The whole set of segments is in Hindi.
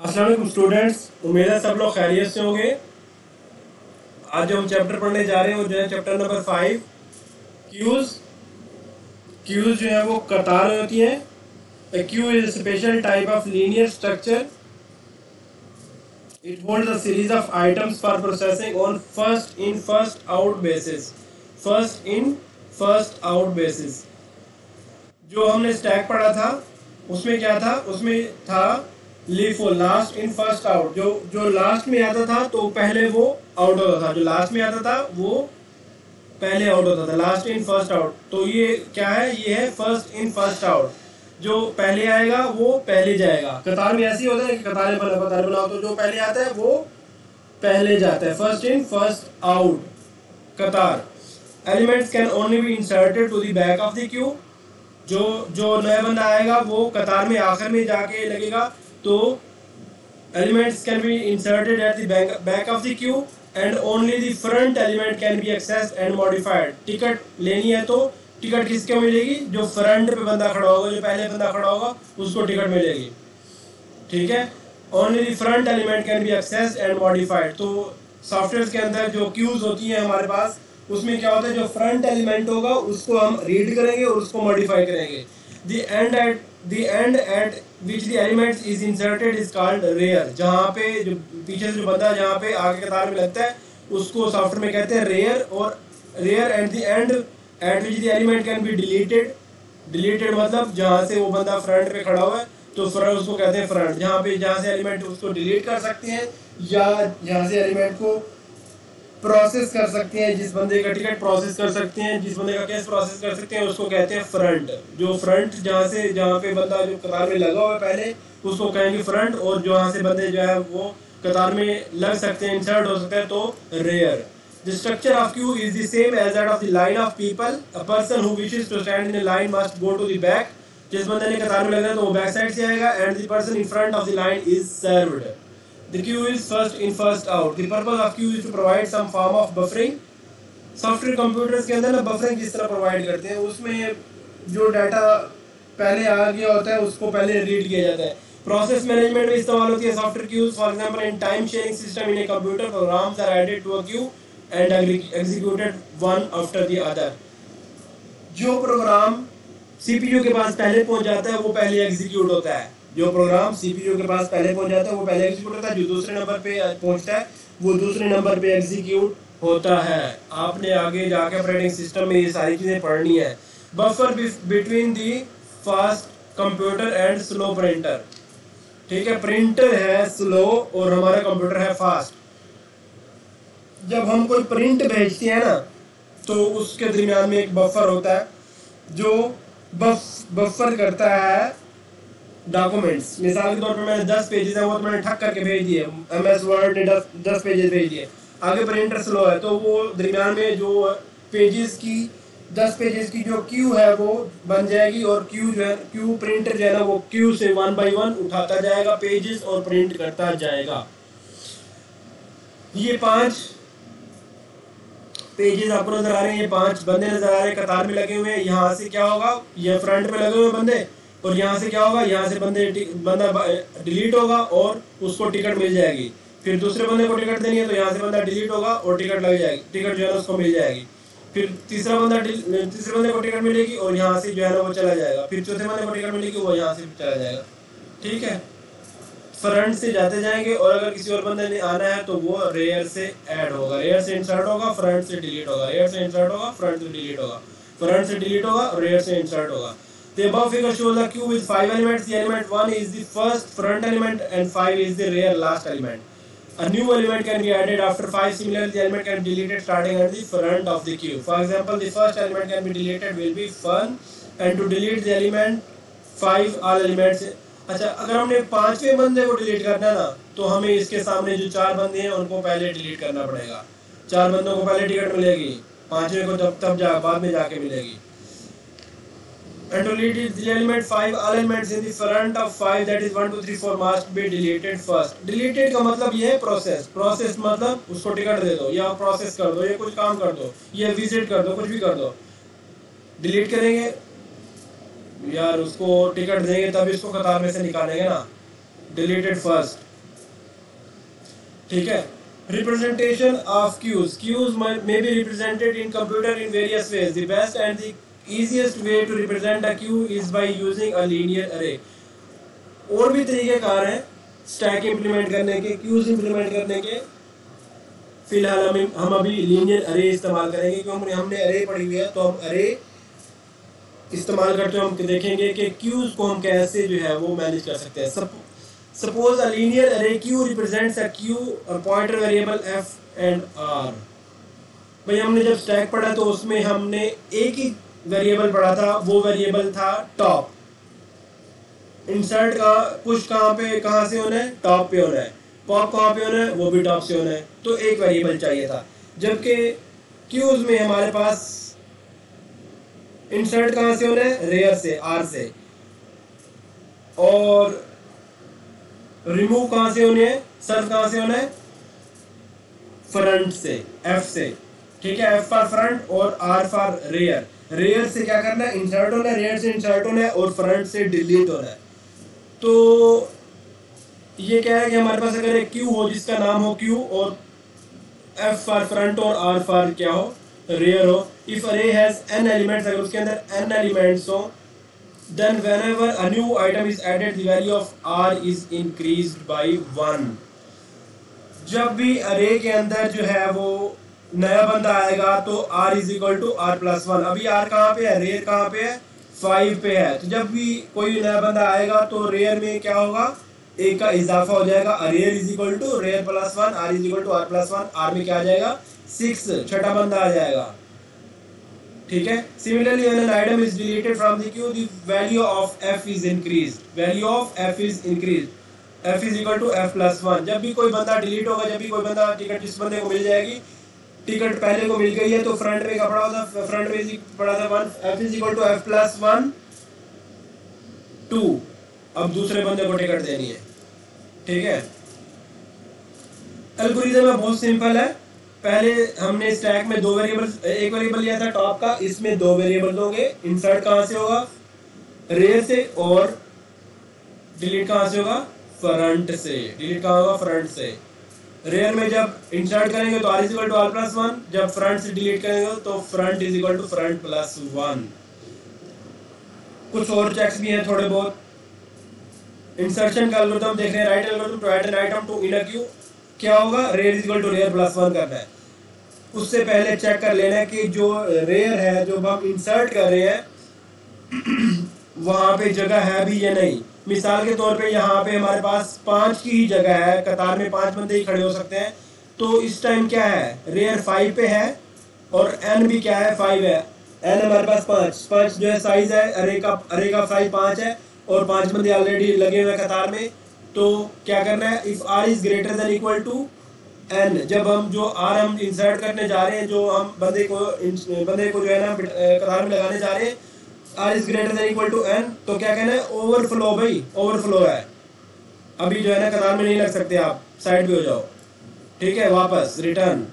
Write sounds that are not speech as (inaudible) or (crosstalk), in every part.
असलम स्टूडेंट्स उम्मीद है सब लोग खैरियत से होंगे। आज जो हम चैप्टर पढ़ने जा रहे हैं, वो जो है chapter number five queues queues जो है, वो कतार होती है। Queue is special type of linear structure it hold series of items for processing on first in first out basis first in first out basis जो हमने स्टैक पढ़ा था, उसमें क्या था? उसमें था LIFO last in first out जो जो लास्ट में आता था तो पहले वो आउट होता था। जो लास्ट में आता था, वो पहले आउट होता था। लास्ट इन फ़र्स्ट आउट तो ये क्या है? ये है फ़र्स्ट इन फ़र्स्ट आउट जो पहले आएगा, वो पहले जाएगा। कतार में ऐसी होता है कि कतारें बना, कतार बनाओ तो जो पहले आता है, वो पहले जाता है। फ़र्स्ट इन फ़र्स्ट आउट कतार। Elements can only be inserted to the back of the queue जो जो नया बंदा आएगा, वो कतार में, आखिर में जाके लगेगा। तो elements can be inserted at the back of the queue and only the front element can be accessed and modified ticket लेनी है तो टिकट किसके मिलेगी? जो फ्रंट पे बंदा खड़ा होगा, जो पहले बंदा खड़ा होगा, उसको टिकट मिलेगी। ठीक है? Only the front element can be access and modified तो सॉफ्टवेयर के अंदर जो क्यूज होती हैं हमारे पास, उसमें क्या होता है? जो फ्रंट एलिमेंट होगा, उसको हम रीड करेंगे और उसको मॉडिफाई करेंगे। The end at the end at which the element is inserted is called rear जहाँ पे जो पीछे से जो बंदा जहाँ पे आगे कतार में लगता है, उसको सॉफ्टवेयर में कहते हैं रेयर और rear at the end at which the element can be deleted deleted मतलब जहाँ से वो बंदा फ्रंट पे खड़ा हुआ है तो फ्रंट उसको कहते हैं फ्रंट जहाँ पे, जहाँ से एलिमेंट उसको डिलीट कर सकते हैं या जहाँ से एलिमेंट को प्रोसेस कर सकते हैं, जिस बंदे का टिकट प्रोसेस कर सकते हैं, जिस बंदे का केस प्रोसेस कर सकते हैं, उसको कहते हैं फ्रंट जो फ्रंट जहाँ से, जहाँ पे बंदा जो कतार में लगा हुआ है पहले, उसको कहेंगे फ्रंट और जहाँ से बंदे जो है वो कतार में लग सकते हैं इंसर्ट हो सकते हैं तो rear The structure of queue is the same as that of the line of people. A person who wishes to stand in a line must go to the back. जिस बंदे ने कतार में लगना है तो वो बैक साइड से आएगा and the person in front of the line is served the queue is first in first out the purpose of queue is to provide some form of buffering software computers के अंदर ना बफरिंग किस तरह प्रोवाइड करते हैं, उसमें जो डाटा पहले आ गया होता है, उसको पहले रीड किया जाता है। प्रोसेस मैनेजमेंट में इस्तेमाल होती है software queues for example in time sharing system in a computer programs are added to a queue and executed one after the other जो प्रोग्राम सीपीयू के पास पहले पहुँच जाता है, वो पहले एग्जीक्यूट होता है। जो प्रोग्राम सीपीयू के पास पहले पहुँच जाता है, वो पहले एग्जीक्यूट होता है, जो दूसरे नंबर पे पहुँचता है, वो दूसरे नंबर पे एग्जीक्यूट होता है। आपने आगे जाके ऑपरेटिंग सिस्टम में ये सारी चीज़ें पढ़नी है। Buffer between the fast computer and slow printer ठीक है प्रिंटर है स्लो और हमारा कंप्यूटर है फास्ट जब हम कोई प्रिंट भेजते हैं ना तो उसके दरमियान में एक बफर होता है, जो बफ बफर करता है डॉक्यूमेंट्स मिसाल के तौर पर मैंने दस पेजेस हैं, वो तो मैंने ठक करके भेज दिए। एम एस वर्ड ने दस दस पेजेस भेज दिए। आगे प्रिंटर स्लो है तो वो दरमियान में जो पेजेस की, दस पेजेस की जो क्यू है, वो बन जाएगी और क्यू जो है क्यू प्रिंटर जो है ना, वो क्यू से वन बाई वन उठाता जाएगा पेजेस और प्रिंट करता जाएगा। ये पाँच पेजेस आपको नज़र आ रहे हैं, ये पाँच बंदे नज़र आ रहे हैं, कतार में लगे हुए हैं। यहाँ से क्या होगा? ये फ्रंट में लगे हुए बंदे। और यहाँ से क्या होगा? यहाँ से बंदे बंदा डिलीट होगा और उसको टिकट मिल जाएगी। फिर दूसरे बंदे को टिकट देनी है तो यहाँ से बंदा डिलीट होगा और टिकट लग जाएगी। टिकट जो है ना उसको मिल जाएगी। फिर तीसरा बंदा तीसरे बंदे को टिकट मिलेगी और यहाँ से जो है ना वो चला जाएगा। फिर चौथे बंदे को टिकट मिलेगी, वो यहाँ से चला जाएगा। ठीक है? फ्रंट से जाते जाएँगे और अगर किसी और बंदे ने आना है तो वो रेयर से ऐड होगा। रेयर से इंसर्ट होगा फ्रंट से डिलीट होगा। रेयर से इंसर्ट होगा फ्रंट से डिलीट होगा। फ्रंट से डिलीट होगा रेयर से इंसर्ट होगा। The above figure shows a queue with five elements. The element one is the first front element and five is the rear last element. A new element can be added after five. Similarly, the element can be deleted starting at the front of the queue. For example, the first element can be deleted will be fun, and to delete the element five all elements अच्छा अगर हमने पाँचवें बंदे को डिलीट करना है ना तो हमें इसके सामने जो चार बंदे हैं उनको पहले डिलीट करना पड़ेगा चार बंदों को पहले टिकट मिलेगी पाँचवें को तब तब जा बाद में जाके मिलेगी and to delete the element 5 all elements in the front of 5 that is 1 2 3 4 must be deleted first deleted का मतलब ये है प्रोसेस प्रोसेस मतलब उसको टिकट दे दो या प्रोसेस कर दो या कुछ काम कर दो या विज़िट कर दो कुछ भी कर दो डिलीट करेंगे यार उसको टिकट देंगे तब इसको कतार में से निकालेंगे ना डिलीटेड फ़र्स्ट ठीक है representation of queues queues may be represented in computer in various ways the best and the easiest way to represent a queue is by using a linear array. और भी तरीके कार हैं स्टैक इंप्लीमेंट करने के क्यूज इंप्लीमेंट करने के। फ़िलहाल हम हम अभी लीनियर अरे इस्तेमाल करेंगे, क्योंकि हमने हमने अरे पढ़ी हुई है तो हम अरे इस्तेमाल करते हुए हम देखेंगे कि क्यूज को हम कैसे जो है वो मैनेज कर सकते हैं। Suppose a linear array queue represents a queue और pointer variable F and R भाई, हमने जब स्टैक पढ़ा तो उसमें हमने एक ही वेरिएबल पढ़ा था, वो वेरिएबल था टॉप इंसर्ट का पुश कहाँ पे, कहाँ से होना है? टॉप पे होना है. पॉप कहाँ पे होना है? वो भी टॉप से होना है. तो एक वेरिएबल चाहिए था. जबकि क्यूज में हमारे पास इंसर्ट कहाँ से होना है? रेयर से आर से. और रिमूव कहाँ से होने हैं? सर्व कहाँ से होना है? फ्रंट से एफ़ से. ठीक है? एफ़ फॉर फ्रंट और आर फॉर रेयर रेयर से क्या करना है? इंसर्ट होना है रेयर से इंसर्ट होना है और फ्रंट से डिलीट होना है। तो ये क्या है कि हमारे पास अगर एक क्यू हो जिसका नाम हो क्यू और एफ़ फॉर फ्रंट और आर फॉर क्या हो? रेयर हो। इफ़ अरे हैज़ एन एलिमेंट्स अगर उसके अंदर एन एलिमेंट्स हो, then whenever a new item is added, the value of r is increased by one जब भी अरे के अंदर जो है वो नया बंदा आएगा तो r is equal to R plus one अभी r कहाँ पे है? रेयर कहाँ पे है? फाइव पे है। तो जब भी कोई नया बंदा आएगा तो रेयर में क्या होगा? एक का इजाफा हो जाएगा। Rear is equal to rear plus one R is equal to R plus one R में क्या आ जाएगा? सिक्स छठा बंदा आ जाएगा। ठीक है? Similarly an item is deleted from the queue the value of F is increased value of F is increased F is equal to F plus one जब भी कोई बंदा डिलीट होगा, जब भी कोई बंदा टिकट जिस बंदे को मिल जाएगी टिकट पहले को मिल गई है तो फ्रंट में का पड़ा होता फ्रंट में पड़ा था one F is equal to F plus one two अब दूसरे बंदे को टिकट देनी है। ठीक है? एल्गोरिथम बहुत सिंपल है। पहले हमने स्टैक में दो वेरिएबल एक वेरिएबल लिया था टॉप का, इसमें दो वेरिएबल होंगे इंसर्ट कहाँ से होगा? रेयर से और डिलीट कहाँ से होगा? फ्रंट से। डिलीट कहाँ होगा? फ्रंट से। रेयर में जब इंसर्ट करेंगे तो R is equal to R plus one जब फ्रंट से डिलीट करेंगे तो front is equal to front plus one कुछ और चेक्स भी हैं थोड़े बहुत। इंसर्शन का एल्गोरिथम देख रहे हैं right algorithm to add an item to in queue क्या होगा? Rear is equal to rear plus one करना है। उससे पहले चेक कर लेना कि जो रेयर है, जो हम इंसर्ट कर रहे हैं, (clears throat) वहाँ पे जगह है भी या नहीं। मिसाल के तौर पे यहाँ पे हमारे पास पाँच की ही जगह है। कतार में पाँच बंदे ही खड़े हो सकते हैं। तो इस टाइम क्या है? रेयर फाइव पे है और एन भी क्या है? फाइव है। एन हमारे पास पाँच। पाँच जो है साइज़ है अरे का अरे का साइज़ पाँच है और पाँच बंदे ऑलरेडी लगे हुए कतार में। तो क्या करना है? If R is greater than equal to N जब हम जो आर हम इंसर्ट करने जा रहे हैं, जो हम बंदे को बंदे को जो है ना, कतार में लगाने जा रहे हैं R is greater than equal to N तो क्या कहना है? ओवरफ्लो भाई ओवरफ्लो है। अभी जो है ना, कतार में नहीं लग सकते आप। साइड पे हो जाओ। ठीक है, वापस रिटर्न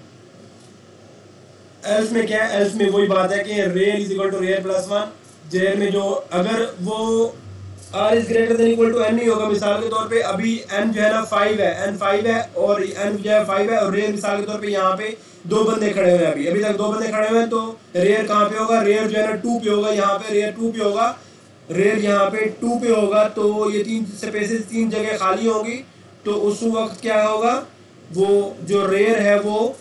एल्स में क्या है? एल्स में वही बात है कि rear is equal to rear plus one jeer में जो, अगर वो R is greater than equal to N नहीं होगा, मिसाल के तौर पे अभी एन जो है ना फाइव है। एन फाइव है और एन जो है फाइव है और रेयर मिसाल के तौर पे यहाँ पे दो बंदे खड़े हुए हैं अभी। अभी तक दो बंदे खड़े हुए हैं तो रेयर कहाँ पे होगा? रेयर जो है ना टू पे होगा। यहाँ पे रेयर टू पे होगा। रेयर यहाँ पे टू पे होगा। तो ये तीन स्पेसेस तीन जगह खाली होगी। तो उस वक्त क्या होगा? वो जो रेयर है वो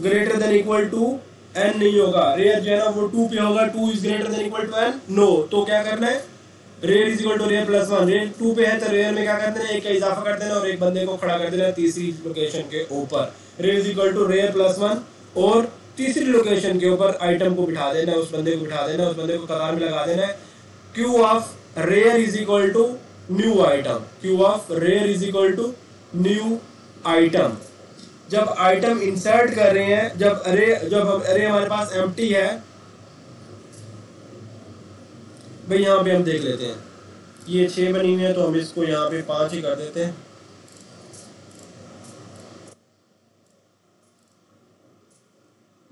greater than equal to N नहीं होगा। रेयर जो है ना, वो टू पे होगा। Two is greater than equal to N no तो क्या करना है? Rear is equal to rear plus one rear two पे है तो रेयर में क्या कर देना एक का इजाफा कर देना और एक बंदे को खड़ा कर देना तीसरी लोकेशन के ऊपर। Rear is equal to rear plus one, और तीसरी लोकेशन के ऊपर आइटम को बिठा देना, उस बंदे को बिठा देना, उस बंदे को कतार में लगा देना है। Queue of rear is equal to new item queue of rear is equal to new item जब आइटम इंसर्ट कर रहे हैं, जब अरे जब अरे हमारे पास एम्प्टी है, भाई यहाँ पे हम देख लेते हैं। ये छः बनी हुई है तो हम इसको यहाँ पे पाँच ही कर देते हैं।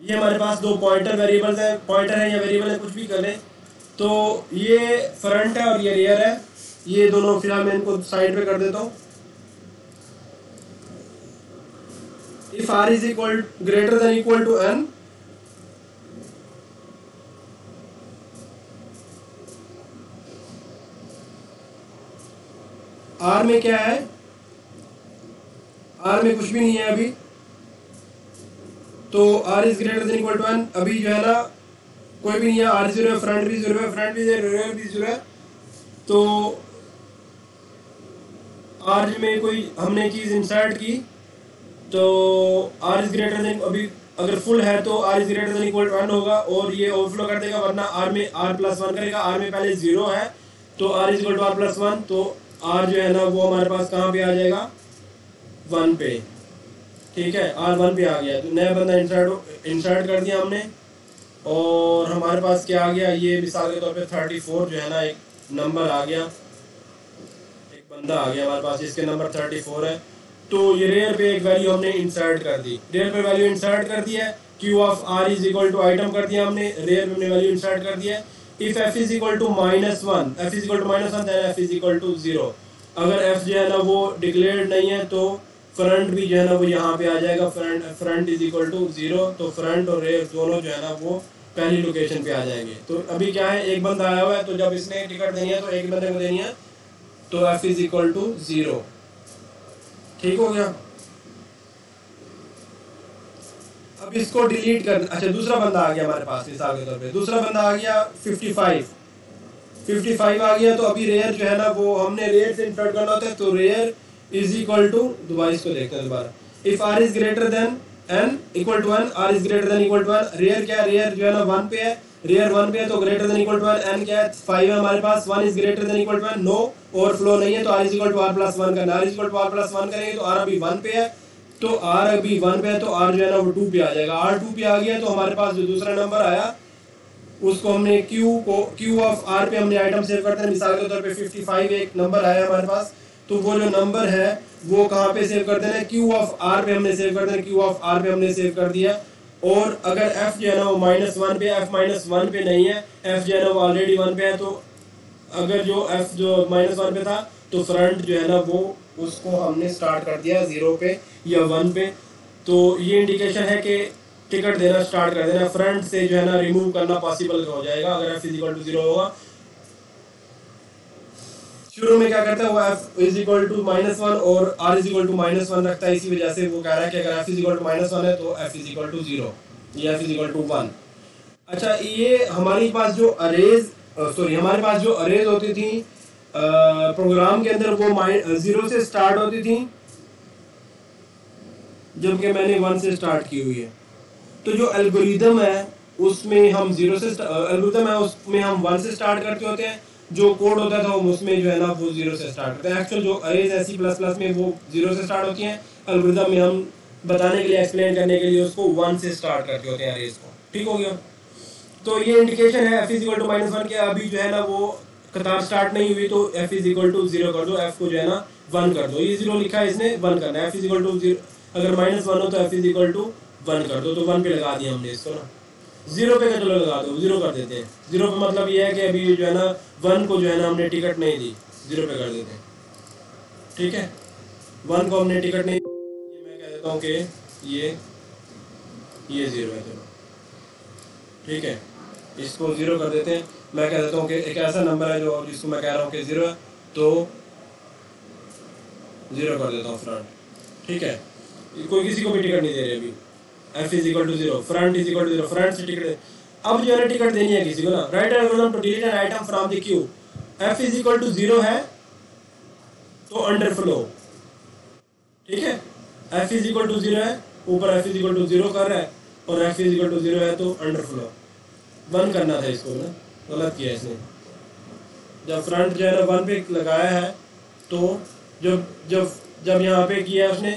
ये हमारे पास दो पॉइंटर वेरिएबल्स हैं पॉइंटर है या वेरिएबल है, कुछ भी कर लें। तो ये फ्रंट है और ये रियर है। ये दोनों फ़िलहाल मैं इनको साइड पे कर देता हूँ। If r is equal greater than equal to n, r में क्या है? आर में कुछ भी नहीं है अभी। तो R is greater than equal to N अभी जो है ना, कोई भी नहीं है आर ज़ीरो फ्रंट भी ज़ीरो है फ्रंट भी ज़ीरो है भी ज़ीरो है। तो आर में कोई हमने चीज़ इंसर्ट की तो आर इज़ ग्रेटर देन अभी अगर फुल है तो R is greater than equal to one होगा, और ये ओवरफ्लो कर देगा, वरना आर में आर प्लस वन करेगा। आर में पहले ज़ीरो है तो R is equal to R plus one तो आर जो है ना, वो हमारे पास कहाँ पे आ जाएगा? वन पे। ठीक है आर वन पे आ गया। तो नया बंदा इंसर्ट इंसर्ट कर दिया हमने। और हमारे पास क्या आ गया? ये मिसाल के तौर पे थर्टी फोर जो है ना, एक नंबर आ गया। एक बंदा आ गया हमारे पास इसके नंबर थर्टी फोर है। तो ये रेयर पे एक वैल्यू हमने इंसर्ट कर दी। रेयर पे वैल्यू इंसर्ट कर दिया है। Queue of R is equal to item कर दिया हमने। रेयर पे वैल्यू इंसर्ट कर दिया है। If F is equal to minus one F is equal to minus one F is equal to zero अगर एफ़ जो है ना, वो डिक्लेयर्ड नहीं है तो फ्रंट भी जो है ना वो यहाँ पे आ जाएगा, front front is equal to zero तो फ्रंट और रेयर दोनों जो है ना वो पहली लोकेशन पे आ जाएँगे। तो अभी क्या है, एक बंदा आया हुआ है तो जब इसने टिकट देनी है तो एक बंदे को देनी है तो F is equal to zero ठीक हो गया? अब इसको डिलीट कर अच्छा दूसरा बंदा आ गया हमारे पास मिसाल के तौर पे। दूसरा बंदा आ गया 55 55 आ गया तो अभी रेयर जो है ना वो हमने रेयर से इंसर्ट करना होता है तो रेयर इज़ इक्वल टू दोबारा इसको देखते हैं दोबारा। If R is greater than N equal to one R is greater than equal to one rear क्या है? रेयर जो है ना वन पे है। रेयर वन पे है तो greater than equal to one N क्या है? फाइव है हमारे पास। One is greater than equal to one no overflow नहीं है तो R is equal to R plus one करना R is equal to R plus one करेंगे तो आर अभी वन पे है। तो आर अभी वन पे है तो आर जो है ना, वो टू पे आ जाएगा। आर टू पे आ गया तो हमारे पास जो दूसरा नंबर आया, उसको हमने क्यू को क्यू ऑफ़ आर पे हमने आइटम सेव करते हैं। मिसाल के तौर पे 55 एक नंबर आया हमारे पास। तो वो जो नंबर है, वो कहाँ पे सेव कर देना क्यू ऑफ़ आर पे हमने सेव कर देना क्यू ऑफ़ आर पे हमने सेव कर दिया। और अगर एफ़ जो है ना, वो माइनस वन पे एफ़ माइनस वन पे नहीं है एफ़ जो है ना, वो ऑलरेडी वन पे है तो अगर जो एफ़ जो माइनस वन पे था तो फ्रंट जो है ना, वो उसको हमने स्टार्ट कर दिया ज़ीरो पे या वन पे। तो ये इंडिकेशन है कि टिकट देना स्टार्ट कर देना। फ्रंट से जो है ना रिमूव करना पॉसिबल हो जाएगा, अगर एफ़ इजिकल टू ज़ीरो होगा। शुरू में क्या करता है, वो F is equal to minus one और R is equal to minus one रखता है, इसी वजह से वो कह रहा है कि अगर F is equal to minus one है तो F is equal to zero या F is equal to one अच्छा ये हमारे पास जो अरेज सॉरी हमारे पास जो अरेज होती थी प्रोग्राम के अंदर वो ज़ीरो से स्टार्ट होती थी, जबकि मैंने वन से स्टार्ट की हुई है। तो जो एल्गोरिदम है, उसमें हम ज़ीरो से एल्गोरिदम है, उसमें हम वन से स्टार्ट करते होते हैं जो कोड होता था उसमें जो है ना, वो ज़ीरो से स्टार्ट करते हैं। एक्चुअल जो अरेज है सी प्लस प्लस में वो ज़ीरो से स्टार्ट होती हैं। एल्गोरिदम में हम बताने के लिए एक्सप्लेन करने के लिए उसको वन से स्टार्ट करते होते हैं अरेज को। ठीक हो गया? तो ये इंडिकेशन है F is equal to minus one के। अभी जो है ना, वो कतार स्टार्ट नहीं हुई तो F is equal to zero कर दो। एफ़ को जो है ना वन कर दो। ये ज़ीरो लिखा है इसने वन करना है। F is equal to zero अगर माइनस वन हो तो F is equal to one कर दो। तो वन पे लगा दिया हमने इसको ना। ज़ीरो पे का चलो लगा दो ज़ीरो कर देते हैं। ज़ीरो पे मतलब ये है कि अभी जो है ना वन को जो है ना हमने टिकट नहीं दी ज़ीरो पे कर देते हैं। ठीक है? वन को हमने टिकट नहीं ये मैं कह देता हूँ कि ये ये ज़ीरो है, चलो। ठीक है? इसको ज़ीरो कर देते हैं। मैं कह देता हूँ कि एक ऐसा नंबर है जो, जिसको मैं कह रहा हूँ कि ज़ीरो तो ज़ीरो कर देता हूँ फ्रंट ठीक है? कोई किसी को भी टिकट नहीं दे रहे अभी। F is equal to zero front is equal to zero front से टिकट अब जो है टिकट देनी है किसी को ना। Right algorithm to delete an item from the queue F is equal to zero है तो अंडर फ्लो ठीक है? F is equal to zero है, ऊपर F is equal to zero कर रहा है, और F is equal to zero है तो अंडर फ्लो वन करना था इसको ना। गलत किया इसने। जब फ्रंट जो है ना वन पे लगाया है तो जब जब जब यहाँ पे किया उसने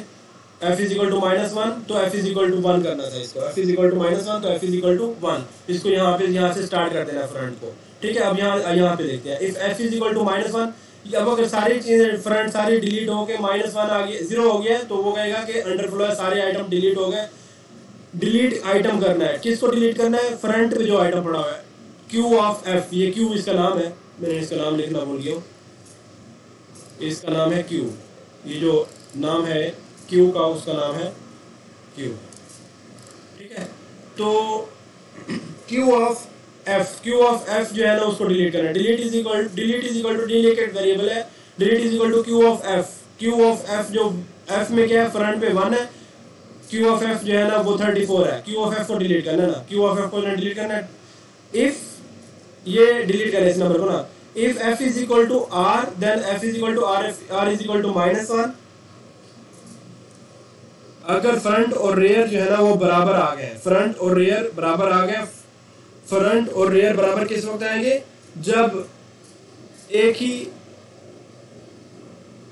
F is equal to minus one तो F is equal to one करना था इसको। F is equal to minus one तो F is equal to one इसको यहाँ पे, यहाँ से स्टार्ट कर देना फ्रंट को। ठीक है, अब यहाँ यहाँ पे देखते हैं। If F is equal to minus one अब अगर सारी चीज़ें फ्रंट सारी डिलीट हो गए माइनस आ गया ज़ीरो हो गया तो वो कहेगा कि अंडर फ्लो है, सारे आइटम डिलीट हो गए। डिलीट आइटम करना है। किसको डिलीट करना है? फ्रंट पे जो आइटम पड़ा हुआ है। क्यू ऑफ़ एफ़ ये क्यू इसका नाम है। मैंने इसका नाम लिखना भूल गया इसका नाम है क्यू ये जो नाम है क्यू का उसका नाम है क्यू। ठीक है? तो queue of F, queue of F जो है ना, उसको डिलीट करना delete is equal, delete is equal to deleted variable है। Delete is equal to queue of F. Queue of F जो, एफ़ में क्या है? फ्रंट पे वन है। क्यू ऑफ़ एफ़ जो है ना, वो थर्टी फोर है। क्यू ऑफ़ एफ़ को डिलीट करना ना। क्यू ऑफ़ एफ़ को डिलीट करना है। इफ़ ये डिलीट करें इस नंबर को ना। If F is equal to R, then F is equal to R F, R is equal to minus one. अगर फ्रंट और रेयर जो है ना वो बराबर आ गए फ्रंट और रेयर बराबर आ गए। फ्रंट और रेयर बराबर किस वक्त आएँगे? जब एक ही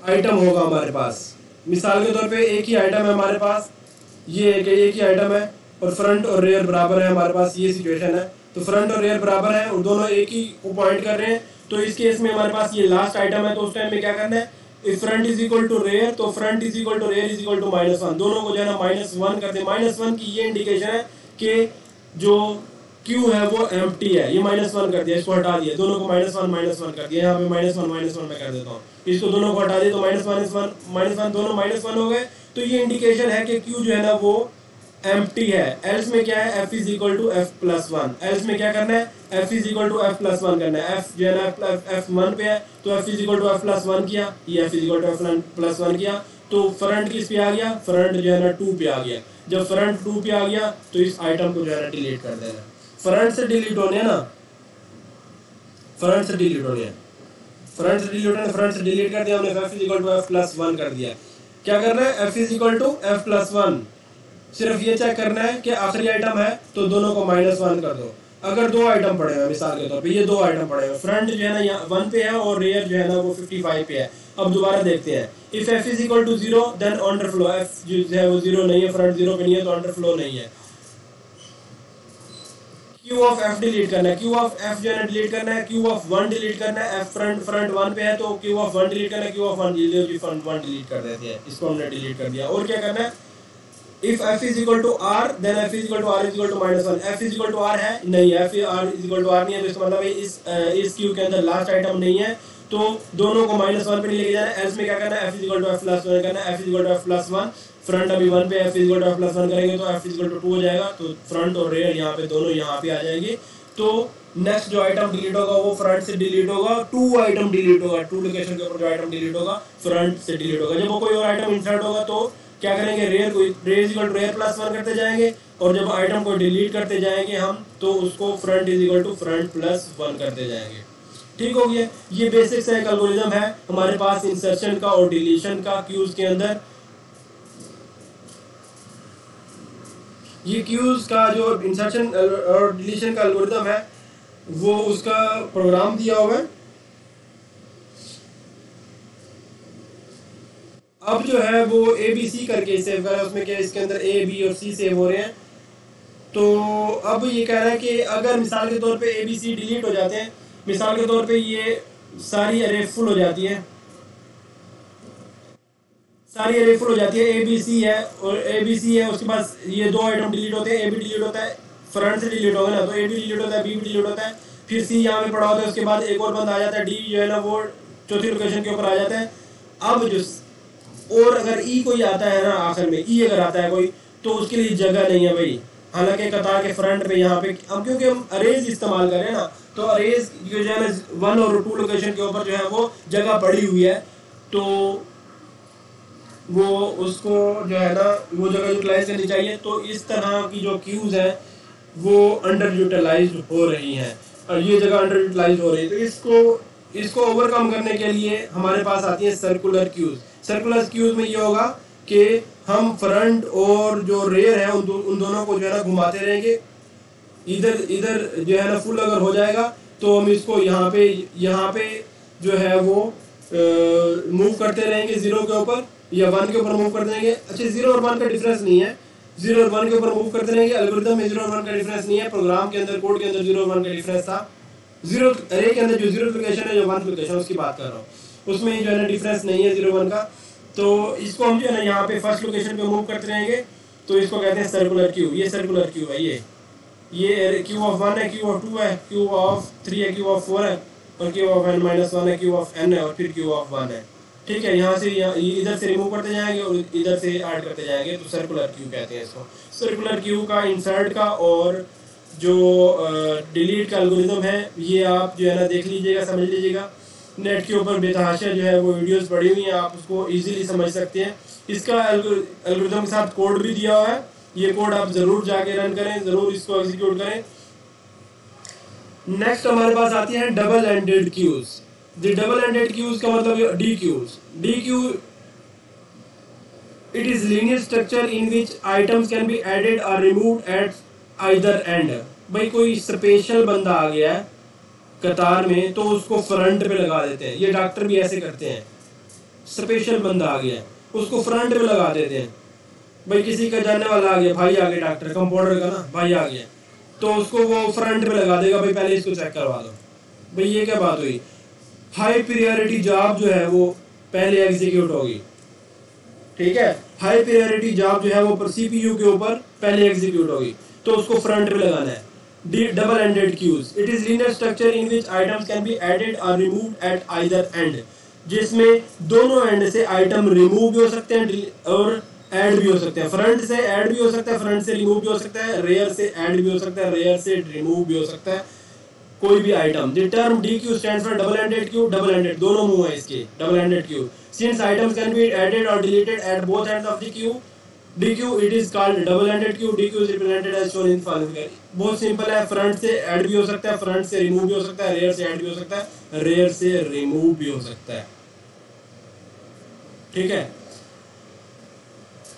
आइटम होगा हमारे पास। मिसाल के तौर पे एक ही आइटम है हमारे पास। ये एक एक ही आइटम है और फ्रंट और रेयर बराबर है हमारे पास। ये सिचुएशन है। तो फ्रंट और रेयर बराबर है और दोनों एक ही को पॉइंट कर रहे हैं। तो इस केस में हमारे पास ये लास्ट आइटम है तो उस टाइम में क्या करना है? If front is equal to rear तो front is equal to rear is equal to minus one दोनों को जो है ना माइनस वन कर दे। माइनस वन की ये इंडिकेशन है कि जो क्यू है वो एम है। ये माइनस वन कर दिया, इसको हटा दिया। दोनों को माइनस वन माइनस वन कर दिया। यहाँ पे माइनस वन माइनस वन में कर देता हूँ। इसको दोनों को हटा दिया तो minus minus one minus one दोनों माइनस वन हो गए। तो ये इंडिकेशन है कि क्यू जो है ना वो एम है। एल्स में क्या है? F is equal to F plus one else में क्या करना है? F is equal to F plus one करना है। एफ़ जो है ना एफ़ वन पे है तो F is equal to F plus one किया, ये F is equal to F plus one किया तो फ्रंट किस पे आ गया? फ्रंट जो है ना टू पे आ गया। जब फ्रंट टू पे आ गया तो इस आइटम को जो है ना डिलीट कर देना। फ्रंट से डिलीट होने ना? फ्रंट से डिलीट होने फ्रंट से डिलीट होने फ्रंट से डिलीट कर दिया हमने F is equal to F plus one कर दिया। क्या करना है? F is equal to F plus one सिर्फ़ ये चेक करना है कि आखिरी आइटम है तो दोनों को माइनस वन कर दो। अगर दो आइटम पड़े हैं, मिसाल के तौर पे, ये दो आइटम पड़े हैं। फ्रंट जो है ना, यहाँ वन पे है और रेयर जो है ना, वो फिफ्टी फाइव पे है। अब दोबारा देखते हैं। If F is equal to zero then underflow F जो है, वो ज़ीरो नहीं है फ्रंट ज़ीरो पे नहीं है तो अंडर फ्लो नहीं है। क्यू ऑफ़ एफ़ डिलीट करना है। क्यू ऑफ़ एफ़ जो है डिलीट करना है। क्यू ऑफ़ वन डिलीट करना है। एफ़ फ्रंट फ्रंट वन पे है तो क्यू ऑफ़ वन डिलीट करना है। Queue of one front one delete कर देते हैं इसको हमने डिलीट कर दिया। और क्या करना है? If f is equal to r, then f is equal to r is equal to minus one f is equal to r है? नहीं f r is equal to r नहीं है तो इसका मतलब इस इस क्यू के अंदर लास्ट आइटम नहीं है। तो दोनों को माइनस वन पे नहीं लेके जाना एल्स में क्या करना है? F is equal to f plus one करना है। F is equal to f plus one front अभी वन पे f is equal to f plus one करेंगे तो f is equal to two हो जाएगा। तो फ्रंट और रेयर यहाँ पे दोनों यहाँ पे आ जाएँगे। तो नेक्स्ट जो आइटम डिलीट होगा वो फ्रंट से डिलीट होगा। टू आइटम डिलीट होगा। टू लोकेशन के ऊपर जो आइटम डिलीट होगा फ्रंट से डिलीट होगा। जब वो कोई और आइटम इंसर्ट होगा तो क्या करेंगे? रेयर को rear equal to rear plus one करते जाएँगे और जब आइटम को डिलीट करते जाएँगे हम तो उसको front is equal to front plus one करते जाएँगे। ठीक हो गया? ये बेसिक सा एक एल्गोरिज्म है। हमारे पास इंसर्शन का और डिलीशन का क्यूज के अंदर। ये क्यूज का जो इंसर्शन और डिलीशन का एल्गोरिज्म है, वो उसका प्रोग्राम दिया हुआ है। अब जो है वो ए बी सी करके सेव करा उसमें क्या इसके अंदर ए बी और सी सेव हो रहे हैं। तो अब ये कह रहा है कि अगर मिसाल के तौर पे ए बी सी डिलीट हो जाते हैं, मिसाल के तौर पे ये सारी अरे फुल हो जाती है। सारी अरे फुल हो जाती है। ए बी सी है और ए बी सी है, उसके बाद ये दो आइटम डिलीट होते हैं। ए बी डिलीट होता है फ्रंट से डिलीट होगा ना तो ए बी डिलीट होता है बी भी डिलीट होता है, फिर सी यहाँ पे पड़ा होता है, उसके बाद एक और बंद आ जाता है डी जो है ना वो चौथी लोकेशन के ऊपर आ जाता है। अब जो और अगर ई कोई आता है ना आखिर में, ई अगर आता है कोई तो उसके लिए जगह नहीं है भाई। हालाँकि कतार के फ्रंट पे यहाँ पे, अब क्योंकि हम अरेज इस्तेमाल कर ना तो अरेज जो है ना वन और टू लोकेशन के ऊपर जो है, वो जगह पड़ी हुई है। तो वो उसको जो है ना, वो जगह यूटिलाइज करनी चाहिए। तो इस तरह की जो क्यूज है, वो अंडर यूटिलाइज हो रही हैं। और ये जगह अंडर यूटिलाइज हो रही है। तो इसको इसको ओवरकम करने के लिए हमारे पास आती है सर्कुलर क्यूज सर्कुलर क्यूज में ये होगा कि हम फ्रंट और जो रेयर है उन, दो, उन दोनों को जो है ना घुमाते रहेंगे। इधर इधर जो है ना फुल अगर हो जाएगा तो हम इसको यहाँ पे यहाँ पे जो है वो मूव करते रहेंगे ज़ीरो के ऊपर या वन के ऊपर मूव कर देंगे अच्छा ज़ीरो और वन का डिफरेंस नहीं है। ज़ीरो और वन के ऊपर मूव करते रहेंगे एल्गोरिथम में ज़ीरो और वन का डिफरेंस नहीं है। प्रोग्राम के अंदर कोड के अंदर ज़ीरो और वन का डिफरेंस था। ज़ीरो अरे के अंदर जो ज़ीरो लोकेशन है जो वन लोकेशन उसकी बात कर रहा हूँ। उसमें जो है ना डिफरेंस नहीं है ज़ीरो वन का। तो इसको हम जो है ना यहाँ पे फ़र्स्ट लोकेशन पे मूव करते रहेंगे। तो इसको कहते हैं सर्कुलर क्यू ये सर्कुलर क्यू है, ये। ये क्यू ऑफ़ वन है क्यू ऑफ़ टू है क्यू ऑफ़ थ्री है क्यू ऑफ़ फोर है, और queue of n minus one है क्यू ऑफ़ एन है, और फिर क्यू ऑफ़ वन है। ठीक है, यहाँ से यहाँ इधर से रिमूव करते जाएँगे और इधर से ऐड करते जाएँगे। तो सर्कुलर क्यू कहते हैं इसको। सर्कुलर क्यू का इंसर्ट का और जो डिलीट का एल्गोरिदम है, ये आप जो है ना देख लीजिएगा, समझ लीजिएगा। नेट के ऊपर बेतहाशा जो है वो वीडियोस पड़ी हुई हैं, आप उसको इजीली समझ सकते हैं। इसका एल्गोरिदम के साथ कोड भी दिया हुआ है। ये कोड आप ज़रूर जाके रन करें, ज़रूर इसको एग्जीक्यूट करें। नेक्स्ट हमारे पास आती है double ended queues the double ended queues का मतलब deques deque it is linear structure in which items can be added और रिमूव्ड एट आइदर एंड भाई, कोई स्पेशल बंदा आ गया है। कतार में तो उसको फ्रंट पे लगा देते हैं। ये डॉक्टर भी ऐसे करते हैं। स्पेशल बंदा आ गया। उसको फ्रंट पे लगा देते हैं। भाई, किसी का जानने वाला आ गया। भाई, आ गया डॉक्टर कंपाउंडर का ना? भाई, आ गया। तो उसको वो फ्रंट पे लगा देगा, भाई, पहले इसको चेक करवा दो। भाई, ये क्या बात हुई? हाई प्रियोरिटी जॉब जो है, वो पहले एग्जीक्यूट होगी। ठीक है? हाई प्रियोरिटी जॉब जो है, वो सीपीयू के ऊपर पहले एग्जीक्यूट होगी। तो उसको फ्रंट पे लगाना है। Double ended queues it is linear structure in which items can be added or removed at either end, जिसमें दोनों एंड से आइटम रिमूव भी हो सकते हैं और ऐड भी हो सकते हैं। फ्रंट से ऐड भी हो सकता है फ्रंट से रिमूव भी हो सकता है रेयर से ऐड भी हो सकता है रेयर से रिमूव भी हो सकता है, कोई भी item the term deque stand for double ended queue double ended दोनों मुँह है इसके double ended queue since items can be added और deleted at both ends of the queue DQ it is called double ended queue DQ is represented as shown in following figure बहुत सिंपल है फ्रंट से ऐड भी हो सकता है फ्रंट से रिमूव भी हो सकता है रेयर से ऐड भी हो सकता है रेयर से रिमूव भी हो सकता है ठीक है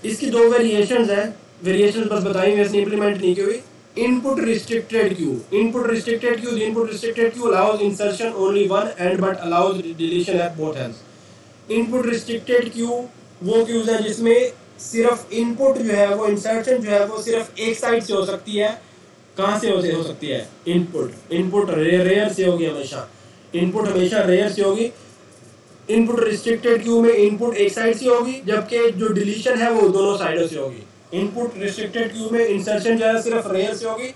इसकी दो वेरिएशंस है वेरिएशंस बस बताई वैसे इंप्लीमेंट नहीं की हुई input restricted queue input restricted queue the input restricted queue allows insertion only one end but allows deletion at both ends input restricted queue वो क्यूज है जिसमें सिर्फ़ इनपुट जो है वो इंसर्शन जो है वो सिर्फ़ एक साइड से हो सकती है। कहाँ से हो, सकती है? इनपुट इनपुट रेयर से होगी हमेशा। इनपुट हमेशा रेयर से होगी। इनपुट रिस्ट्रिक्टेड क्यू में इनपुट एक साइड से होगी जबकि जो डिलीशन है वो दोनों साइडों से होगी। इनपुट रिस्ट्रिक्टेड क्यू में इंसर्शन जो है सिर्फ़ रेयर से होगी।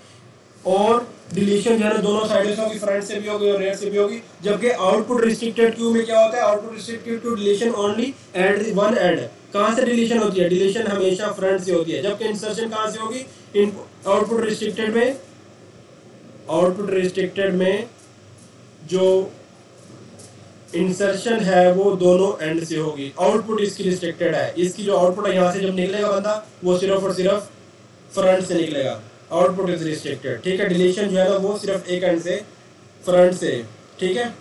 और डिलीशन जो है दोनों साइडों से होगी फ्रंट से भी होगी और रेयर से भी होगी। जबकि आउटपुट रिस्ट्रिक्टेड क्यू में क्या होता है? Output restricted queue deletion only at one end कहाँ से डिलीशन होती है? डिलीशन हमेशा फ्रंट से होती है। जबकि इंसर्शन कहाँ से होगी? आउटपुट रिस्ट्रिक्टेड में। आउटपुट रिस्ट्रिक्टेड में जो इंसर्शन है, वो दोनों एंड से होगी। आउटपुट इसकी रिस्ट्रिक्टेड है। इसकी जो आउटपुट है, यहाँ से जब निकलेगा बंदा, वो सिर्फ़ और सिर्फ़ फ्रंट से निकलेगा। आउटपुट इज़ रिस्ट्रिक्टेड ठीक है? डिलीशन जो है ना, वो सिर्फ़ एक एंड से फ्रंट से। ठीक है?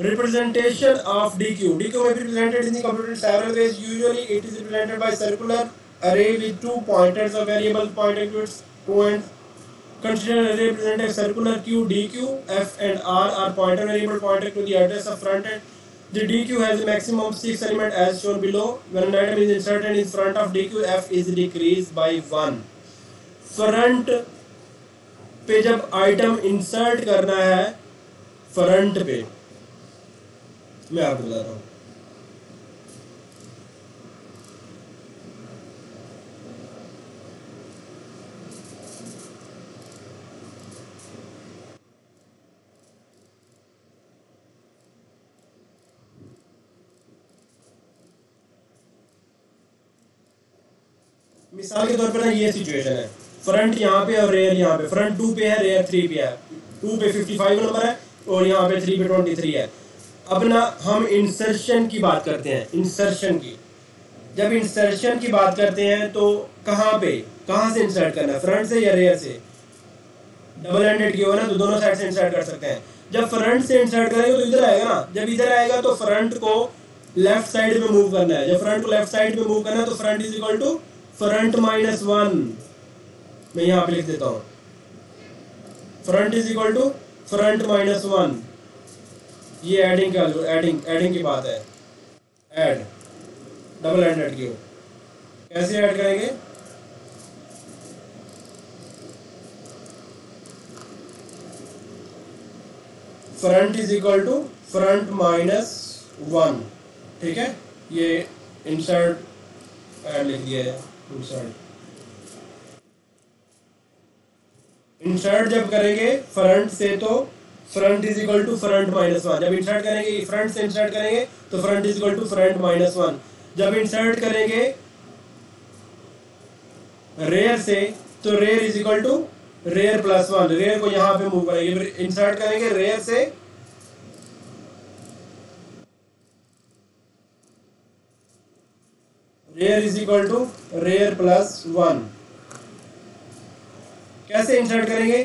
Representation of deque deque represented in computer several ways usually it is represented by circular array with two pointers of variable point inputs point consider array represent circular queue deque F and R R pointer variable pointer to the address of front end the deque has maximum six element as shown below when an item is inserted in front of deque F is decrease by 1 Front पे जब आइटम इंसर्ट करना है फ्रंट पे, मैं आपको बता रहा हूँ। मिसाल के तौर पर ना ये सिचुएशन है। फ्रंट यहाँ पे और रेयर यहाँ पे। फ्रंट टू पे है रेयर थ्री पे है। टू पे फिफ्टी फाइव नंबर है और यहाँ पे थ्री पे ट्वेंटी थ्री है। अब ना हम इंसर्शन की बात करते हैं इंसर्शन की। जब इंसर्शन की बात करते हैं तो कहाँ पे? कहाँ से इंसर्ट करना है? फ्रंट से या रेयर से? डबल हैंडेड की हो ना तो दोनों साइड से इंसर्ट कर सकते हैं। जब फ्रंट से इंसर्ट करेंगे तो इधर आएगा ना? जब इधर आएगा तो फ्रंट को लेफ़्ट साइड में मूव करना है। जब फ्रंट को लेफ़्ट साइड में मूव करना है तो front is equal to front minus one मैं यहाँ पे लिख देता हूँ। Front is equal to front minus one ये एडिंग का एडिंग एडिंग की बात है। ऐड डबल एंडेड की कैसे ऐड करेंगे? Front is equal to front minus one ठीक है? ये इंसर्ट ऐड लिख दिया है। इंसर्ट इंसर्ट जब करेंगे फ्रंट से तो front is equal to front minus one जब इंसर्ट करेंगे फ्रंट से इंसर्ट करेंगे तो front is equal to front minus one जब इंसर्ट करेंगे रेयर से तो rear is equal to rear plus one rear को यहाँ पे मूव करेंगे। इंसर्ट करेंगे रेयर से rear is equal to rear plus one कैसे इंसर्ट करेंगे?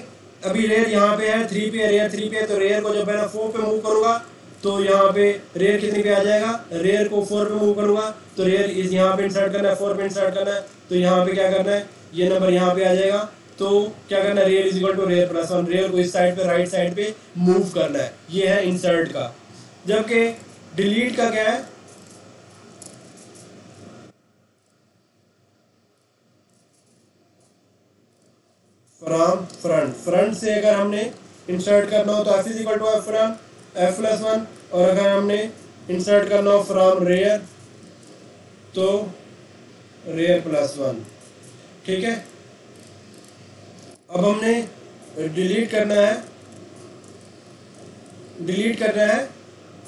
अभी रेयर यहाँ पे है थ्री पे रेयर थ्री पे तो रेयर को जब मैं फोर पे मूव करूँगा तो यहाँ पे रेयर कितने पे आ जाएगा? रेयर को फोर पे मूव करूँगा तो रेयर इस यहाँ पे इंसर्ट करना है फोर पे इंसर्ट करना है तो यहाँ पे क्या करना है? ये नंबर यहाँ पे आ जाएगा तो क्या करना है? Rear is equal to rear plus one rear को इस साइड पे राइट साइड पे मूव करना है। ये है इंसर्ट का। जबकि डिलीट का क्या है? फ्रॉम फ्रंट फ्रंट से अगर हमने इंसर्ट करना हो तो F is equal to F from F plus one और अगर हमने इंसर्ट करना हो फ्रॉम रेयर तो रेयर प्लस वन ठीक है? अब हमने डिलीट करना है। डिलीट करना है।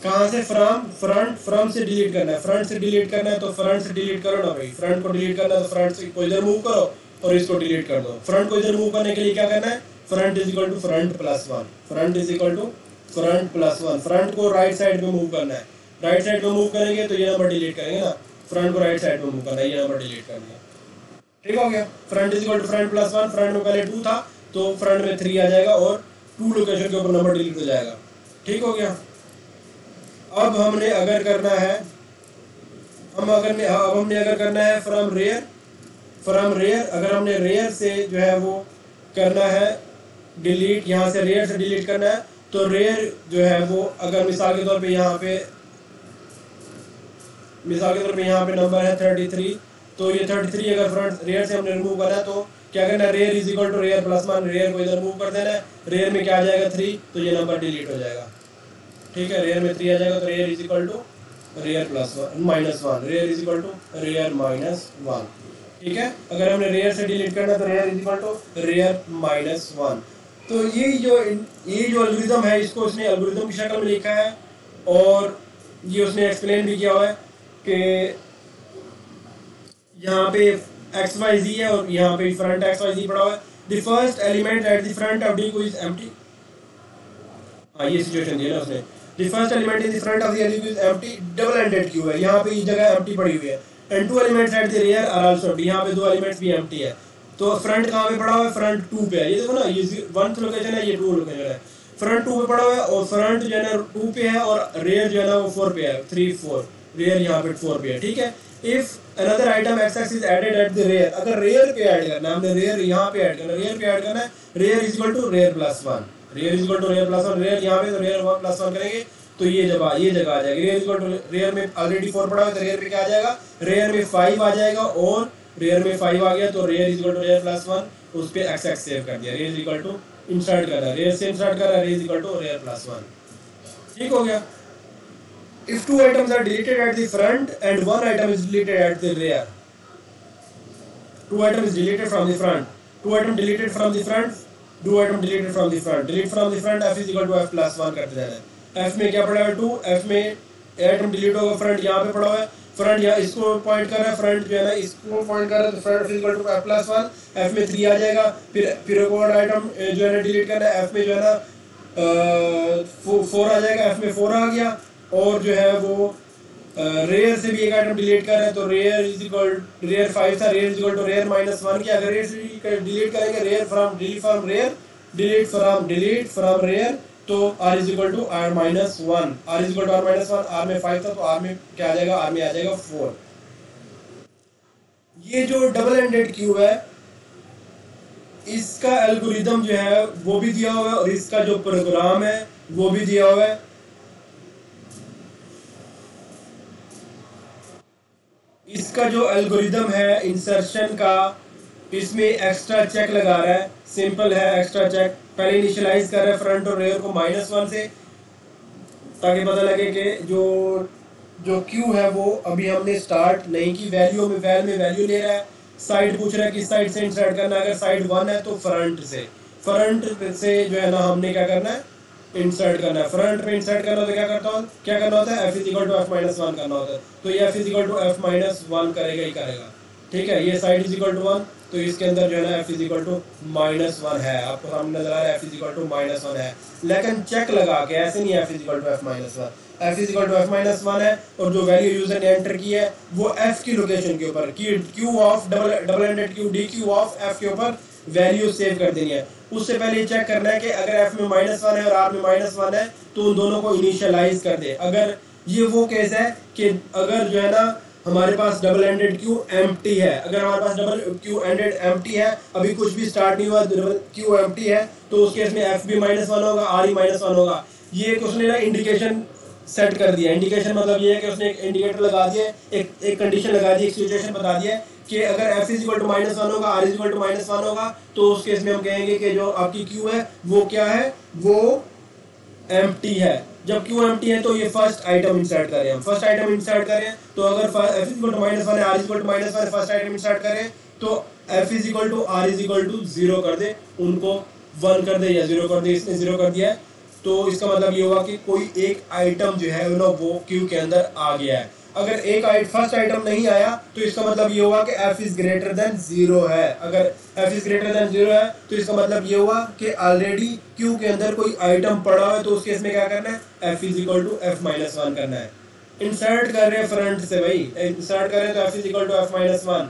कहाँ से? फ्रॉम फ्रंट फ्रॉम से डिलीट करना है। फ्रंट से डिलीट करना है तो फ्रंट से डिलीट करो ना भाई। फ्रंट को डिलीट करना है तो फ्रंट से इधर मूव करो। और इसको डिलीट कर दो। फ्रंट को इधर मूव करने के लिए क्या करना है? Front is equal to front plus one front is equal to front plus one front को राइट साइड पे मूव करना है। राइट साइड पे मूव करेंगे तो ये नंबर डिलीट करेंगे ना? फ्रंट को राइट साइड पे मूव करना है। ये नंबर डिलीट करना है ठीक हो गया? Front is equal to front plus one front में पहले टू था तो फ्रंट में थ्री आ जाएगा और टू लोकेशन के ऊपर नंबर डिलीट हो जाएगा। ठीक हो गया? अब हमने अगर करना है, हम अगर अब हमने अगर करना है फ्रॉम रेयर फ्रॉम रेयर अगर हमने रेयर से जो है वो करना है डिलीट यहाँ से रेयर से डिलीट करना है तो रेयर जो है वो, अगर मिसाल के तौर पे यहाँ पे, मिसाल के तौर पे यहाँ पे नंबर है थर्टी थ्री तो ये थर्टी थ्री अगर फ्रंट रेयर से हमने रिमूव करना है तो क्या करना है? Rear is equal to rear plus one rear को इधर मूव कर देना है। रेयर में क्या आ जाएगा? थ्री तो ये नंबर डिलीट हो जाएगा। ठीक है? रेयर में थ्री आ जाएगा तो rear is equal to rear plus one minus one rear is equal to rear minus one ठीक है? अगर हमने रेयर से डिलीट करना तो rear is equal to rear minus one तो ये जो ये जो एल्गोरिदम है, इसको उसने एल्गोरिदम की शक्ल में लिखा है और ये उसने एक्सप्लेन भी किया हुआ है कि यहाँ पे एक्स वाई जी है और यहाँ पे फ्रंट एक्स वाई जी पड़ा हुआ है। The first element at the front of D को इज़ एम्प्टी ये सिचुएशन दिया ना उसने। The first element in the front of the element is empty double ended queue है? यहाँ पे इस जगह एम्प्टी पड़ी हुई है। And two elements at the rear are also empty यहाँ पे दो एलिमेंट्स भी एम्प्टी है। तो फ्रंट कहाँ पे पड़ा हुआ है? फ्रंट टू पे है। ये देखो ना, ये वन लोकेशन है, ये टू लोकेशन है। फ्रंट टू पे पड़ा हुआ है और फ्रंट जो है ना टू पे है और रेयर जो है ना, वो फोर पे है। थ्री फोर रेयर यहाँ पे फोर पे है, ठीक है? If another item X X is added at the rear अगर रेयर पे ऐड करना हमने रेयर यहाँ पे ऐड करना रेयर पे ऐड करना है rear is equal to rear plus one rear is equal to rear plus one rear यहाँ पे तो रेयर वन प्लस वन करेंगे। तो ये जब ये जगह आ जाएगी रेयर इक्वल रेयर में ऑलरेडी फोर पड़ा हुआ तो रेयर में क्या आ जाएगा रेयर में फाइव आ जाएगा और रेयर में फाइव आ गया तो rear is equal to rear plus one उस पर एक्स एक्स सेव कर दिया rear is equal to insert कर रहा है रेयर से इंसर्ट कर रहा है rear is equal to rear plus one ठीक हो गया if two items are deleted at the front and one item is deleted at the rear two items is deleted from the front two item deleted from the front two item deleted from the front delete from the front f is equal to f plus 1 करते जाना है एफ़ में क्या पड़ा है टू एफ़ में एटम डिलीट होगा। फ्रंट यहाँ पे पड़ा हुआ है। फ्रंट यहाँ इसको पॉइंट कर रहा है। फ्रंट जो है ना, इसको पॉइंट कर रहा है तो front equal to F plus one F में थ्री आ जाएगा। फिर फिर और आइटम जो है ना डिलीट करना है। एफ़ में जो है ना फोर आ जाएगा। एफ़ में फोर आ गया। और जो है वो रेयर से भी एक आइटम डिलीट कर रहे हैं। तो rear is equal rear five था। Rear is equal to rear minus one की अगर रेयर डिलीट करेंगे rear from delete from rear delete from delete from rear तो r is equal to R minus one R is equal to R minus one R में फाइव था तो आर में क्या आ जाएगा? आर में आ जाएगा फोर ये जो डबल एंडेड क्यूब है, इसका एल्गोरिदम जो है, वो भी दिया हुआ है और इसका जो प्रोग्राम है, वो भी दिया हुआ है। इसका जो एल्गोरिदम है इंसर्शन का, इसमें एक्स्ट्रा चेक लगा रहा है। सिंपल है एक्स्ट्रा चेक पहले इनिशियलाइज कर रहे हैं फ्रंट और रेयर को माइनस वन से, ताकि पता लगे कि जो जो क्यू है वो अभी हमने स्टार्ट नहीं की। वैल्यू में वैल में वैल्यू ले रहा है। साइड पूछ रहा है किस साइड से इंसर्ट करना है। अगर साइड वन है तो फ्रंट से। फ्रंट से जो है ना हमने क्या करना है? इंसर्ट करना है। फ्रंट पे इंसर्ट करना तो क्या करता हूँ? क्या करना होता है? F is equal to F minus one करना होता है। तो ये F is equal to F minus one करेगा ही करेगा। ठीक है? ये साइड इजिकल टू वन तो इसके अंदर जो है ना F is equal to minus one है। आपको सामने नज़र आ रहा है F is equal to minus one है। लेकिन चेक लगा के, ऐसे नहीं F is equal to F minus one F is equal to F minus one है, और जो वैल्यू यूज़र ने एंटर की है, वो एफ़ की लोकेशन के ऊपर queue of double double ended queue deque of F के ऊपर वैल्यू सेव कर देनी है। उससे पहले चेक करना है कि अगर एफ़ में माइनस वन है और आर में माइनस वन है तो उन दोनों को इनिशियलाइज कर दे। अगर ये वो केस है कि अगर जो है ना हमारे पास डबल एंडेड क्यू एम है। अगर हमारे पास डबल क्यू एंडेड एम है, अभी कुछ भी स्टार्ट नहीं हुआ डबल क्यू एम है तो उस केस में एफ़ भी माइनस वन होगा आर ही माइनस वन होगा। ये उसने ना इंडिकेशन सेट कर दिया। इंडिकेशन मतलब ये है कि उसने एक इंडिकेटर लगा दिया, एक एक कंडीशन लगा दी, एक सिचुएशन बता दिया कि अगर F is equal to minus one होगा R is equal to minus one होगा तो उस केस में हम कहेंगे कि जो आपकी क्यू है, वो क्या है? वो एमटी है। जब क्यू एम है तो ये फ़र्स्ट आइटम इंसर्ट करें हम। फ़र्स्ट आइटम इंसर्ट करें तो अगर F is equal to minus one R is to minus one first item insert करें तो F is equal to R is equal to zero कर दे, उनको वन कर दे या ज़ीरो कर दे, इसने ज़ीरो कर दिया है। तो इसका मतलब ये हुआ कि कोई एक आइटम जो है ना वो क्यू के अंदर आ गया है। अगर एक फ़र्स्ट आइटम नहीं आया तो इसका मतलब ये हुआ कि f is greater than zero है। अगर f is greater than zero है तो इसका मतलब ये हुआ कि ऑलरेडी q के अंदर कोई आइटम पड़ा हुआ है तो उस केस में क्या करना है? f is equal to F minus one करना है। इंसर्ट कर रहे हैं फ्रंट से भाई। इंसर्ट कर रहे हैं तो f is equal to F minus one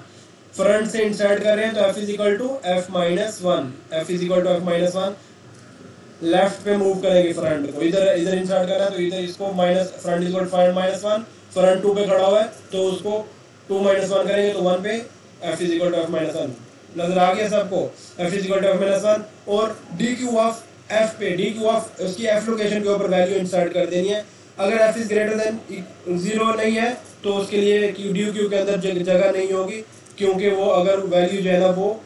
front से इंसर्ट कर रहे हैं तो f is equal to F minus one F is equal to F minus one left पे मूव करेंगे फ्रंट को। इधर इधर इंसर्ट करना है तो इधर इसको minus front is equal minus one front two पे खड़ा हुआ है तो उसको टू माइनस वन करेंगे तो वन पे F is equal to F minus one नज़र आ गया सबको? F is equal to F minus one और डी क्यू ऑफ़ एफ़ पे डी क्यू ऑफ़ उसकी एफ़ लोकेशन के ऊपर वैल्यू इंसर्ट कर देनी है। अगर F is greater than zero नहीं है तो उसके लिए डी क्यू के अंदर जगह नहीं होगी, क्योंकि वो अगर वैल्यू जो है ना वो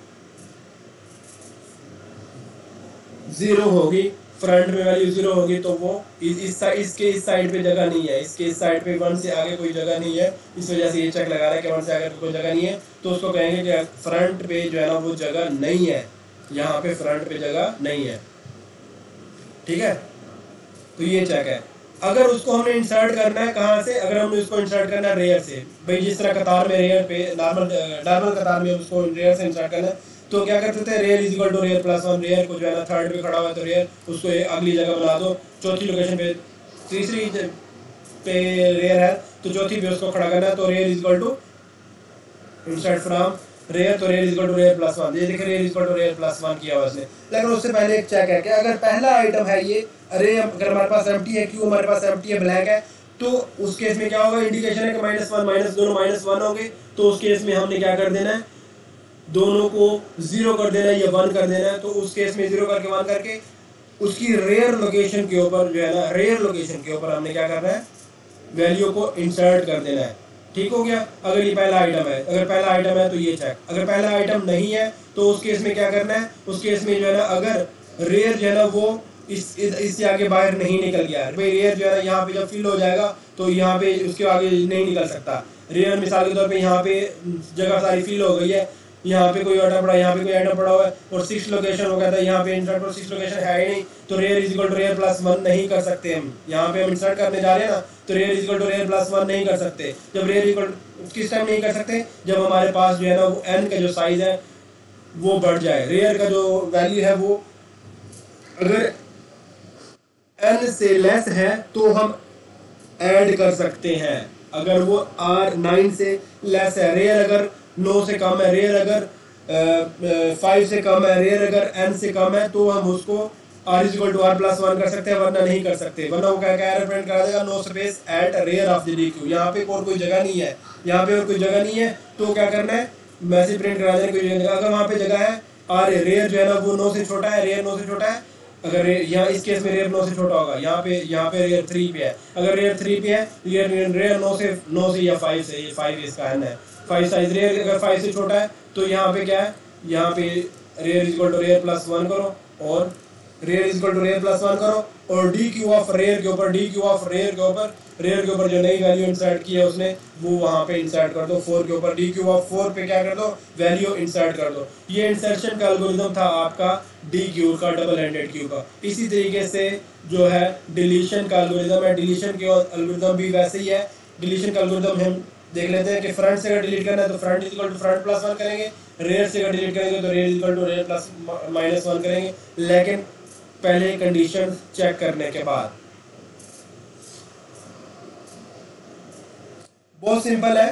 ज़ीरो होगी। फ्रंट में वैल्यू ज़ीरो होगी तो वो इस, इस इसके इस साइड पे जगह नहीं है। इसके इस साइड पे वन से आगे कोई जगह नहीं है। इस वजह से ये चेक लगा रहा है कि वन से आगे कोई जगह नहीं है। तो उसको कहेंगे कि फ्रंट पे जो है ना वो जगह नहीं है। यहाँ पे फ्रंट पे जगह नहीं है। ठीक है? तो ये चेक है। अगर उसको हमने इंसर्ट करना है कहाँ से? अगर हमने उसको इंसर्ट करना है रेयर से। भाई जिस तरह कतार में रेयर पे नॉर्मल नॉर्मल कतार में उसको रेयर से इंसर्ट करना है तो क्या करते थे? Rear is equal to rear plus one rear को जो है थर्ड पे खड़ा हुआ है तो रेयर उसको अगली जगह बना दो। चौथी लोकेशन पे, तीसरी पे रेयर है तो चौथी पे उसको खड़ा करना है तो rear is equal to insert from rear तो rear is equal to rear plus one ये देखिए rear is equal to rear plus one किया हुआ उसने लेकिन उससे पहले एक चेक है कि अगर पहला आइटम है ये, अरे अगर हमारे पास एम्प्टी है क्यू हमारे पास एम्प्टी है ब्लैक है तो उस केस में क्या होगा? इंडिकेशन है कि माइनस वन माइनस दोनों माइनस वन होंगे तो उस केस में हमने क्या कर देना है? दोनों को ज़ीरो कर देना है या वन कर देना है तो उस केस में ज़ीरो करके वन करके उसकी रेयर लोकेशन के ऊपर जो है ना रेयर लोकेशन के ऊपर हमने क्या करना है? वैल्यू को इंसर्ट कर देना है। ठीक हो गया? अगर ये पहला आइटम है, अगर पहला आइटम है तो ये चेक अगर पहला आइटम नहीं है तो उस केस में क्या करना है? उस केस में जो है ना, अगर रेयर जो है ना, वो इस इससे आगे बाहर नहीं निकल गया भाई रेयर जो है ना, यहाँ पे जब फिल हो जाएगा तो यहाँ पे उसके आगे नहीं निकल सकता। रेयर मिसाल के तौर पर यहाँ पे जगह सारी फिल हो गई है यहाँ पे कोई आइटम पड़ा, यहाँ पे कोई आइटम पड़ा हुआ है और सिक्स लोकेशन हो गया था, यहाँ पे इंसर्ट और सिक्स लोकेशन है ही नहीं। तो rear is equal to rear plus one नहीं कर सकते हम। यहाँ पे हम इंसर्ट करने जा रहे हैं ना तो rear is equal to rear plus one नहीं कर सकते। जब रेयर इक्वल किस टाइम नहीं कर सकते? जब हमारे पास जो है ना, वो एन का जो साइज़ है, वो बढ़ जाए। रेयर का जो वैल्यू है वो, अगर एन से लेस है तो हम ऐड कर सकते हैं। अगर वो आर नाइन से लेस है रेयर अगर नौ से कम है रेयर अगर फाइव से कम है रेयर अगर एन से कम है तो हम उसको R is to R plus one कर सकते हैं, वरना नहीं कर सकते। वरना वो क्या क्या प्रिंट करा देगा? No space at rear of the queue यहाँ पे और कोई जगह नहीं है। यहाँ पे और कोई जगह नहीं है तो क्या करना है? मैसेज प्रिंट करा देना, कोई जगह अगर वहाँ पे जगह है आर रेयर जो है ना, वो नो से छोटा है रेयर नो से छोटा है। अगर यहाँ इस केस में रेयर नो से छोटा होगा। यहाँ पे यहाँ पे रेयर थ्री पे है। अगर रेयर थ्री पे है रेयर रेयर नो से नो से या फाइव से फाइव इसका है। फाइव साइज़ रेयर अगर फाइव से छोटा है तो यहाँ पे क्या है? यहाँ पे rear is to rear plus one करो और rear is to rear plus one करो और डी क्यू ऑफ़ रेयर के ऊपर डी क्यू ऑफ़ रेयर के ऊपर रेयर के ऊपर जो नई वैल्यू इंसर्ट की है उसने, वो वहाँ पे इंसर्ट कर दो फोर के ऊपर। डी क्यू ऑफ़ फोर पे क्या कर दो? वैल्यू इंसर्ट कर दो। ये इंसर्शन का एल्गोरिथम था आपका डी क्यू का डबल एंडेड क्यू का। इसी तरीके से जो है डिलीशन का एल्गोरिथम है। डिलीशन के एल्गोरिथम भी वैसे ही है। डिलीशन का एल्गोरिथम हम देख लेते हैं कि फ्रंट से अगर डिलीट करना है तो front equal to front plus one करेंगे रेयर से अगर डिलीट करेंगे तो rear equal to rear plus minus one करेंगे। लेकिन पहले कंडीशन चेक करने के बाद। बहुत सिंपल है।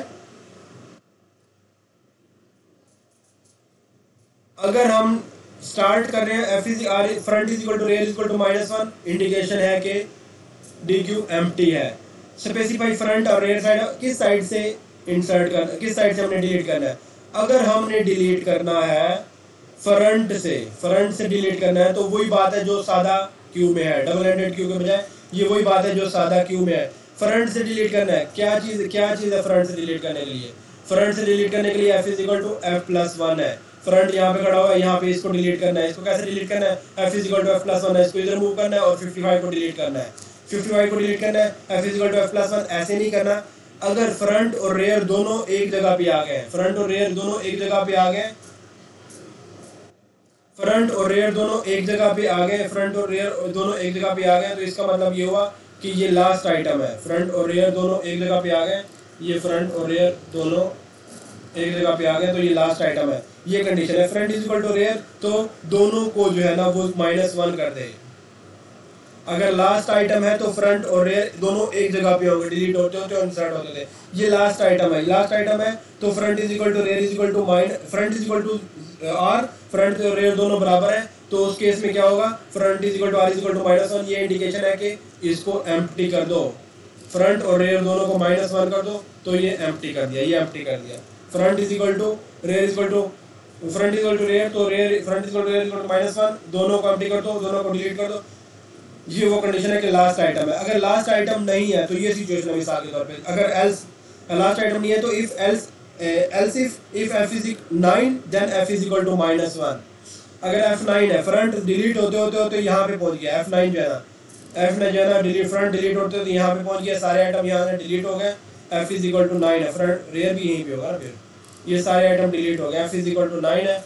अगर हम स्टार्ट कर रहे हैं F is R front is equal to rear is equal to minus one indication है कि डी क्यू एम टी है। स्पेसिफाई फ्रंट और रेयर साइड किस साइड से इंसर्ट करना किस साइड से हमने डिलीट करना है? अगर हमने डिलीट करना है फ्रंट से फ्रंट से डिलीट करना है तो वही बात है जो सादा क्यू में है। डबल एंडेड क्यू के बजाय, ये वही बात है जो सादा क्यू में है। फ्रंट से डिलीट करना है, क्या चीज़ क्या चीज़ है फ्रंट से डिलीट करने के लिए? फ्रंट से डिलीट करने के लिए F is equal to F plus one है। फ्रंट यहाँ पे खड़ा हुआ है, यहाँ पे इसको डिलीट करना है। इसको कैसे डिलीट करना है? F is equal to F plus one है। इसको इधर मूव करना है और 55 को डिलीट करना है। 55 को डिलीट करना है F is to F plus one ऐसे नहीं करना। अगर फ्रंट और रेयर दोनों एक जगह पे आ गए फ्रंट और रेयर दोनों एक जगह पे आ गए फ्रंट और रेयर दोनों एक जगह पे आ गए फ्रंट और रेयर दोनों एक जगह पे आ गए तो इसका मतलब ये हुआ कि ये लास्ट आइटम है। फ्रंट और रेयर दोनों एक जगह पे आ गए ये फ्रंट और रेयर दोनों एक जगह पे आ गए तो ये लास्ट आइटम है। ये कंडीशन है। Front is equal to rear तो दोनों को जो है ना, वो माइनस वन कर दे। अगर लास्ट आइटम है तो फ्रंट और रेयर दोनों एक जगह पे होंगे डिलीट होते होते और इंसर्ट होते थे ये लास्ट आइटम है लास्ट आइटम है तो front is equal to rear is equal to mine front is equal to R front और रेयर दोनों बराबर है तो उस केस में क्या होगा front is equal to R is equal to minus one ये इंडिकेशन है कि इसको एम्प्टी कर दो फ्रंट और रेयर दोनों को माइनस वन कर दो तो ये एम्प्टी कर दिया ये एम्प्टी कर दिया front is equal to rear is equal to front is equal to rear तो rear front is equal to rear is equal to minus one दोनों को एम्प्टी कर दो दोनों को डिलीट कर दो ये वो कंडीशन है कि लास्ट आइटम है। अगर लास्ट आइटम नहीं है तो ये सिचुएशन है मिसाल के तौर पे। अगर एल्स लास्ट आइटम नहीं है तो if else else if if F is 9 then F is equal to minus one अगर एफ़ नाइन है फ्रंट डिलीट होते होते होते यहाँ पे पहुँच गया एफ़ नाइन जो है ना। एफ़ ने जो है ना डिलीट फ्रंट डिलीट होते होते यहाँ पे पहुँच गया, सारे आइटम यहाँ से डिलीट हो गए। F is equal to nine है। फ्रंट रेयर भी यहीं पे होगा फिर। ये सारे आइटम डिलीट हो गए। F is equal to nine है।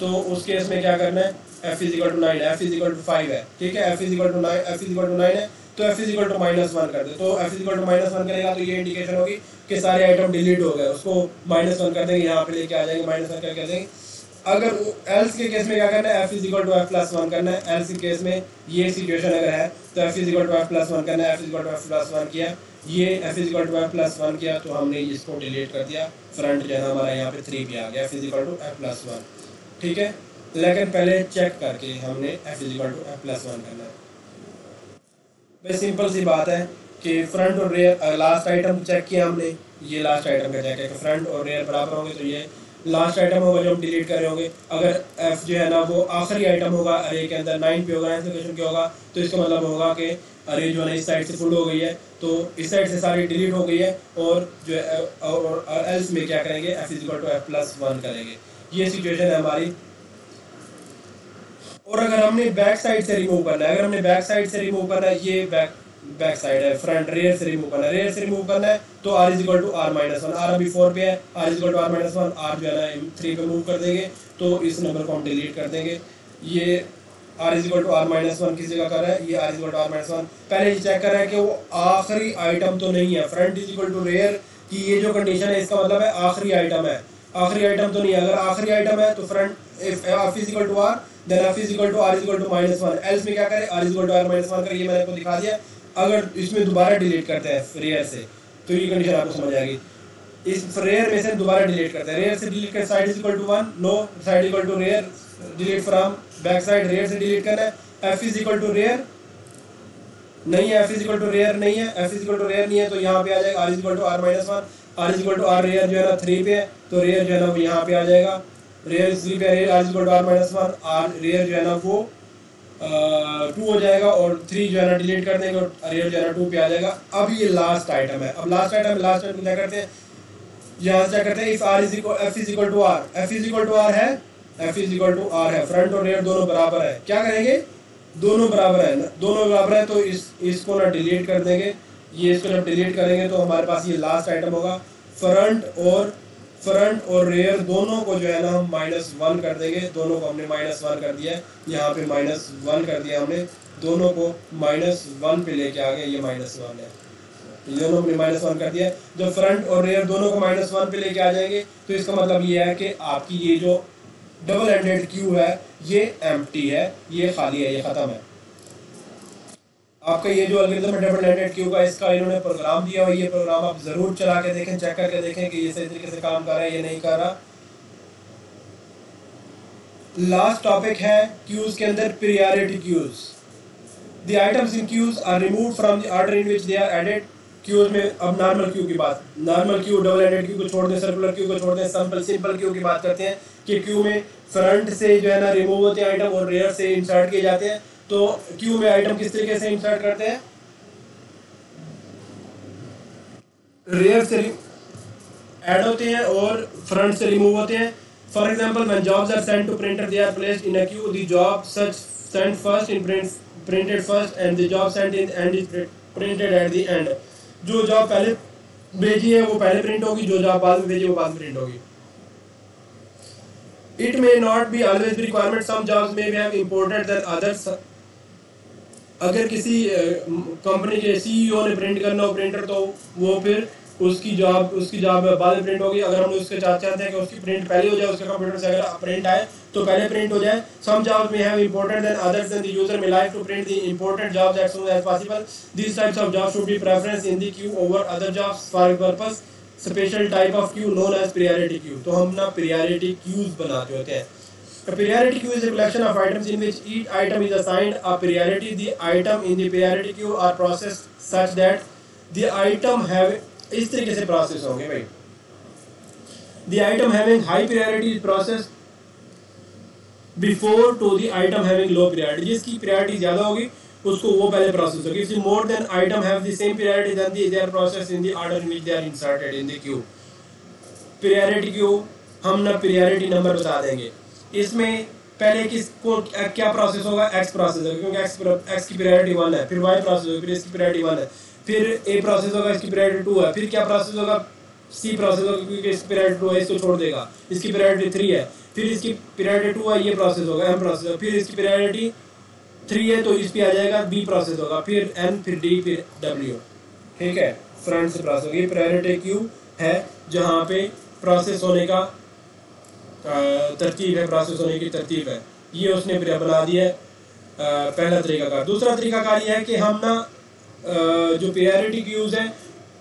तो उस केस में क्या करना है? F is equal to nine F is equal to five है ठीक है F is equal to nine F is equal to nine है तो F is equal to minus one कर दे तो F is equal to minus one करेगा तो ये इंडिकेशन होगी कि सारे आइटम डिलीट हो गए उसको माइनस वन कर देंगे यहाँ पे लेके आ जाएँगे माइनस वन करके देंगे अगर एल्स के केस में क्या करना है F is equal to F plus one करना है एल्स के केस में ये सिचुएशन अगर है तो F is equal to F plus one करना है F is equal to F plus one किया ये F is equal to F plus one किया तो हमने इसको डिलीट कर दिया फ्रंट जो है हमारा यहाँ पे थ्री भी आ गया F is equal to F plus one ठीक है लेकिन पहले चेक करके हमने F is equal to F plus one करना है। भाई सिंपल सी बात है कि फ्रंट और रेयर लास्ट आइटम चेक किया हमने, ये लास्ट आइटम का चेक है। फ्रंट और रेयर बराबर होंगे तो ये लास्ट आइटम होगा जो हम डिलीट कर रहे होंगे। अगर एफ़ जो है ना, वो आखिरी आइटम होगा अरे के अंदर नाइन पे होगा लोकेशन क्या होगा तो इसका मतलब होगा कि अरे जो है ना, इस साइड से फुल हो गई है। तो इस साइड से सारी डिलीट हो गई है और जो है और एल्स में क्या करेंगे? F is equal to F plus one करेंगे। ये सिचुएशन है हमारी और अगर हमने बैक साइड से रिमूव करना है, अगर हमने बैक साइड से रिमूव करना है, ये बैक बैक साइड है फ्रंट रेयर से रिमूव करना है रेयर से रिमूव करना है तो R is equal to R minus one R अभी फोर पे है R is equal to R minus one R जो है ना थ्री पे मूव कर देंगे तो इस नंबर को हम डिलीट कर देंगे. ये R is equal to R minus one किस जगह कर रहा है? ये R is equal to R minus one पहले ये चेक कर रहा है कि वो आखिरी आइटम तो नहीं है. Front is equal to rear की ये जो कंडीशन है, इसका मतलब है आखिरी आइटम है. आखिरी आइटम तो नहीं है. अगर आखिरी आइटम है तो front if is equal to R then F is equal to R is equal to minus one else में क्या करें R is equal to R minus one करें ये मैंने आपको दिखा दिया अगर इसमें दोबारा डिलीट करते हैं रेयर से तो ये कंडीशन आपको समझ आएगी इस रेयर में से दोबारा डिलीट करते हैं रेयर से डिलीट कर side is equal to one no side equal to rear delete from back side rear से डिलीट करना है F is equal to rear नहीं है F is equal to rear नहीं है F is equal to rear नहीं है तो यहाँ पे आ जाएगा R is equal to R minus one R is equal to R rear जो है ना थ्री पे है तो रेयर जो है ना यहाँ पे आ जाएगा रेयर थ्री पे rear R is to R minus one R rear जो है ना वो टू हो जाएगा और थ्री जो है ना डिलीट कर देंगे और रेयर जो है ना टू पे आ जाएगा। अब ये लास्ट आइटम है। अब लास्ट आइटम लास्ट आइटम क्या करते हैं? यहाँ से क्या करते हैं? If R is equal F is equal to R F is equal to R है F is equal to R है। फ्रंट और रेयर दोनों बराबर है। क्या करेंगे? दोनों बराबर है ना? दोनों बराबर है तो इस, इसको ना डिलीट कर देंगे। ये इसको जब डिलीट करेंगे तो हमारे पास ये लास्ट आइटम होगा। फ्रंट और फ्रंट और रेयर दोनों को जो है ना हम माइनस वन कर देंगे। दोनों को हमने माइनस वन कर दिया यहाँ पे माइनस वन कर दिया हमने। दोनों को माइनस वन पे लेके आ गए ये माइनस वन है। दोनों को माइनस वन कर दिया जब फ्रंट और रेयर दोनों को माइनस वन पे लेके आ जाएँगे तो इसका मतलब ये है कि आपकी ये जो डबल एंडेड क्यू है, ये एम है, ये खाली है, ये ख़त्म है। आपका ये जो अलगरिदम एंडेड क्यू का, इसका इन्होंने प्रोग्राम दिया हुआ ये प्रोग्राम आप ज़रूर चला के देखें चेक करके देखें कि ये सही तरीके से काम कर रहा है ये नहीं कर रहा। लास्ट टॉपिक है क्यूज के अंदर priority queues the items in queues are remove from the order in which they are added queues में अब नॉर्मल क्यू की बात। Normal queue double ended queue को छोड़ दें सर्कुलर क्यू को छोड़ दें सिंपल सिंपल क्यू की बात करते हैं कि क्यू में फ्रंट से जो है ना रिमूव होते हैं आइटम और रेयर से इंसर्ट किए जाते हैं। तो क्यू में आइटम किस तरीके से इंसर्ट करते हैं? रेयर से ऐड होते हैं और फ्रंट से रिमूव होते हैं। For example when jobs are sent to printer they are placed in a queue the job such sent first in print printed first and the job sent in end is printed at the end जो जॉब पहले भेजी है, वो पहले प्रिंट होगी। जो जॉब बाद में भेजी वो बाद में प्रिंट होगी। It may not be always be requirement. Some jobs may have important than others. अगर किसी कंपनी के सीईओ ने प्रिंट करना हो प्रिंटर तो वो फिर उसकी जॉब उसकी जॉब बाद प्रिंट होगी। अगर हम उसके चाहते हैं कि उसकी प्रिंट पहले हो जाए, उसके कंप्यूटर से अगर प्रिंट आए तो पहले प्रिंट हो जाए। Some job may have important than other than the user may like to print the important jobs as soon as possible this types of job should be preference in the queue over other jobs for purpose special type of queue known as priority queue तो हम ना प्रायोरिटी क्यूज बनाते होते हैं। A priority queue is a collection of items in which each item is assigned a priority. The item in the priority queue are processed such that the item have इस तरीके से प्रोसेस होंगे भाई The item having high priority is processed before to the item having low priority. जिसकी priority ज़्यादा होगी उसको वो पहले प्रोसेस होगी if more than item have the same priority then they are process in the order in which they are inserted in the queue priority queue हम ना प्रायोरिटी नंबर बता देंगे इसमें पहले किसको क्या प्रोसेस होगा? एक्स प्रोसेस होगा, क्योंकि एक्स एक्स की प्रायोरिटी वन है, फिर वाई प्रोसेस होगा, फिर इसकी प्रायोरिटी वन है, फिर ए प्रोसेस होगा, इसकी प्रायोरिटी टू है, फिर क्या प्रोसेस होगा? सी प्रोसेस होगा, क्योंकि इसकी प्रायोरिटी टू है, इसको छोड़ देगा, इसकी प्रायोरिटी थ्री है, फिर इसकी प्रायोरिटी टू है, ये प्रोसेस होगा एम प्रोसेस होगा, फिर इसकी प्रायोरिटी थ्री है तो इस पर आ जाएगा बी प्रोसेस होगा, फिर एन फिर डी फिर डब्ल्यू ठीक है? फ्रंट से प्रोसेस होगी प्रायोरिटी क्यू है, जहाँ पे प्रोसेस होने का तरतीब है प्रोसेस होने की तरतीब है। ये उसने बना दिया है पहला तरीकाकार। दूसरा तरीकाकार ये है कि हम ना जो प्रायोरिटी क्यूज़ हैं,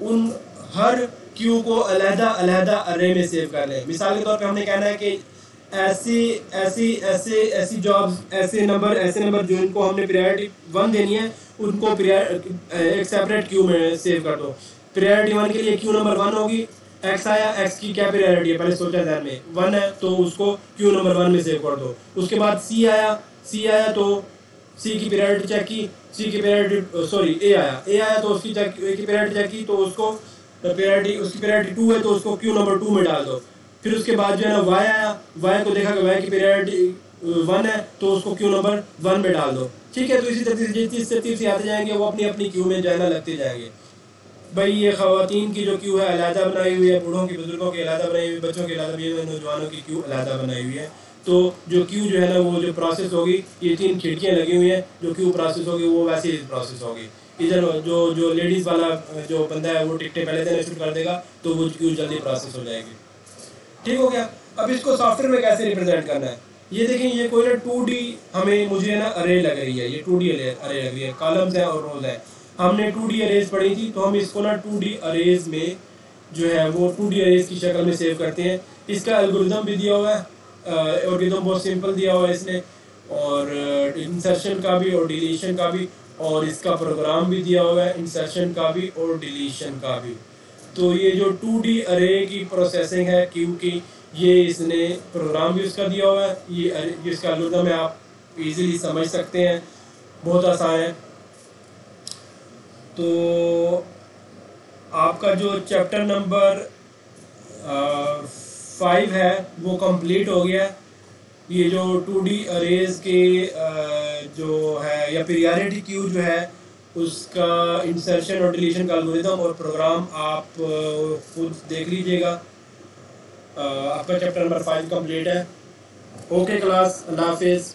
उन हर क्यू को अलहदा अलहदा अरे में सेव कर लें। मिसाल के तौर पे हमने कहना है कि ऐसी ऐसी, ऐसे, ऐसी जॉब्स ऐसे नंबर ऐसे नंबर जो इनको हमने प्रायोरिटी वन देनी है, उनको एक सेपरेट क्यू में सेव कर दो। प्रायोरिटी वन के लिए क्यू नंबर वन होगी एक्स आया एक्स की क्या प्रायोरिटी है? पहले सोचा ध्यान में वन है तो उसको क्यू नंबर वन में सेव कर दो। उसके बाद सी आया सी आया तो सी की प्रायोरिटी चेक की सी की प्रायोरिटी सॉरी ए आया। ए आया तो उसकी चेक ए की प्रायोरिटी चेक की तो उसको प्रायोरिटी उसकी प्रायोरिटी टू है तो उसको क्यू नंबर टू में डाल दो। फिर उसके बाद जो है ना वाई आया। वाई को देखा कि वाई की पीरियड वन है तो उसको क्यू नंबर वन में डाल दो। ठीक है तो इसी तरह से जिस तरतीब से आते जाएँगे, वो अपनी अपनी क्यू में जाना लगते जाएँगे। भाई, ये खातन की जो क्यू है, अलहदा बनाई हुई है, बूढ़ों की, बुज़ुर्गों की अलहदा बनाई हुई बच्चों की अलहदा बनाई हुई नौजवानों की क्यू अलहदा बनाई हुई है। तो जो क्यू जो है ना, वो जो प्रोसेस होगी, ये तीन खिड़कियाँ लगी हुई हैं, जो क्यू प्रोसेस होगी, वो वैसे ही प्रोसेस होगी। इधर जो जो लेडीज़ वाला, जो बंदा है, वो टिकटें पहले देना शुरू कर देगा तो वो क्यू जल्दी प्रोसेस हो जाएगी। ठीक हो गया? अब इसको सॉफ्टवेयर में कैसे रिप्रेजेंट करना है? ये देखें ये कोई ना टू हमें, मुझे ना अरे लग रही है, ये टू डी अरे लग रही है कॉलम्स हैं और रोज है। हमने टू डी अरेज पढ़ी थी तो हम इसको ना टू डी अरेज में जो है, वो टू डी अरेज की शक्ल में सेव करते हैं। इसका एल्गोरिदम भी दिया हुआ है एल्गोरिदम बहुत सिंपल दिया हुआ है इसने, और इंसर्शन का भी और डिलीशन का भी, और इसका प्रोग्राम भी दिया हुआ है इंसर्शन का भी और डिलीशन का भी। तो ये जो टू डी अरे की प्रोसेसिंग है क्योंकि ये इसने प्रोग्राम भी उसका दिया हुआ है। ये इसका एल्गोरिदम है आप इजीली समझ सकते हैं, बहुत आसान है। तो आपका जो चैप्टर नंबर फाइव है, वो कंप्लीट हो गया। ये जो टू डी अरेज के जो है, या प्रियारिटी क्यू जो है, उसका इंसर्शन और डिलीशन का एल्गोरिथम और प्रोग्राम आप खुद देख लीजिएगा। आपका चैप्टर नंबर फाइव कंप्लीट है। ओके क्लास अल्लाह हाफिज़।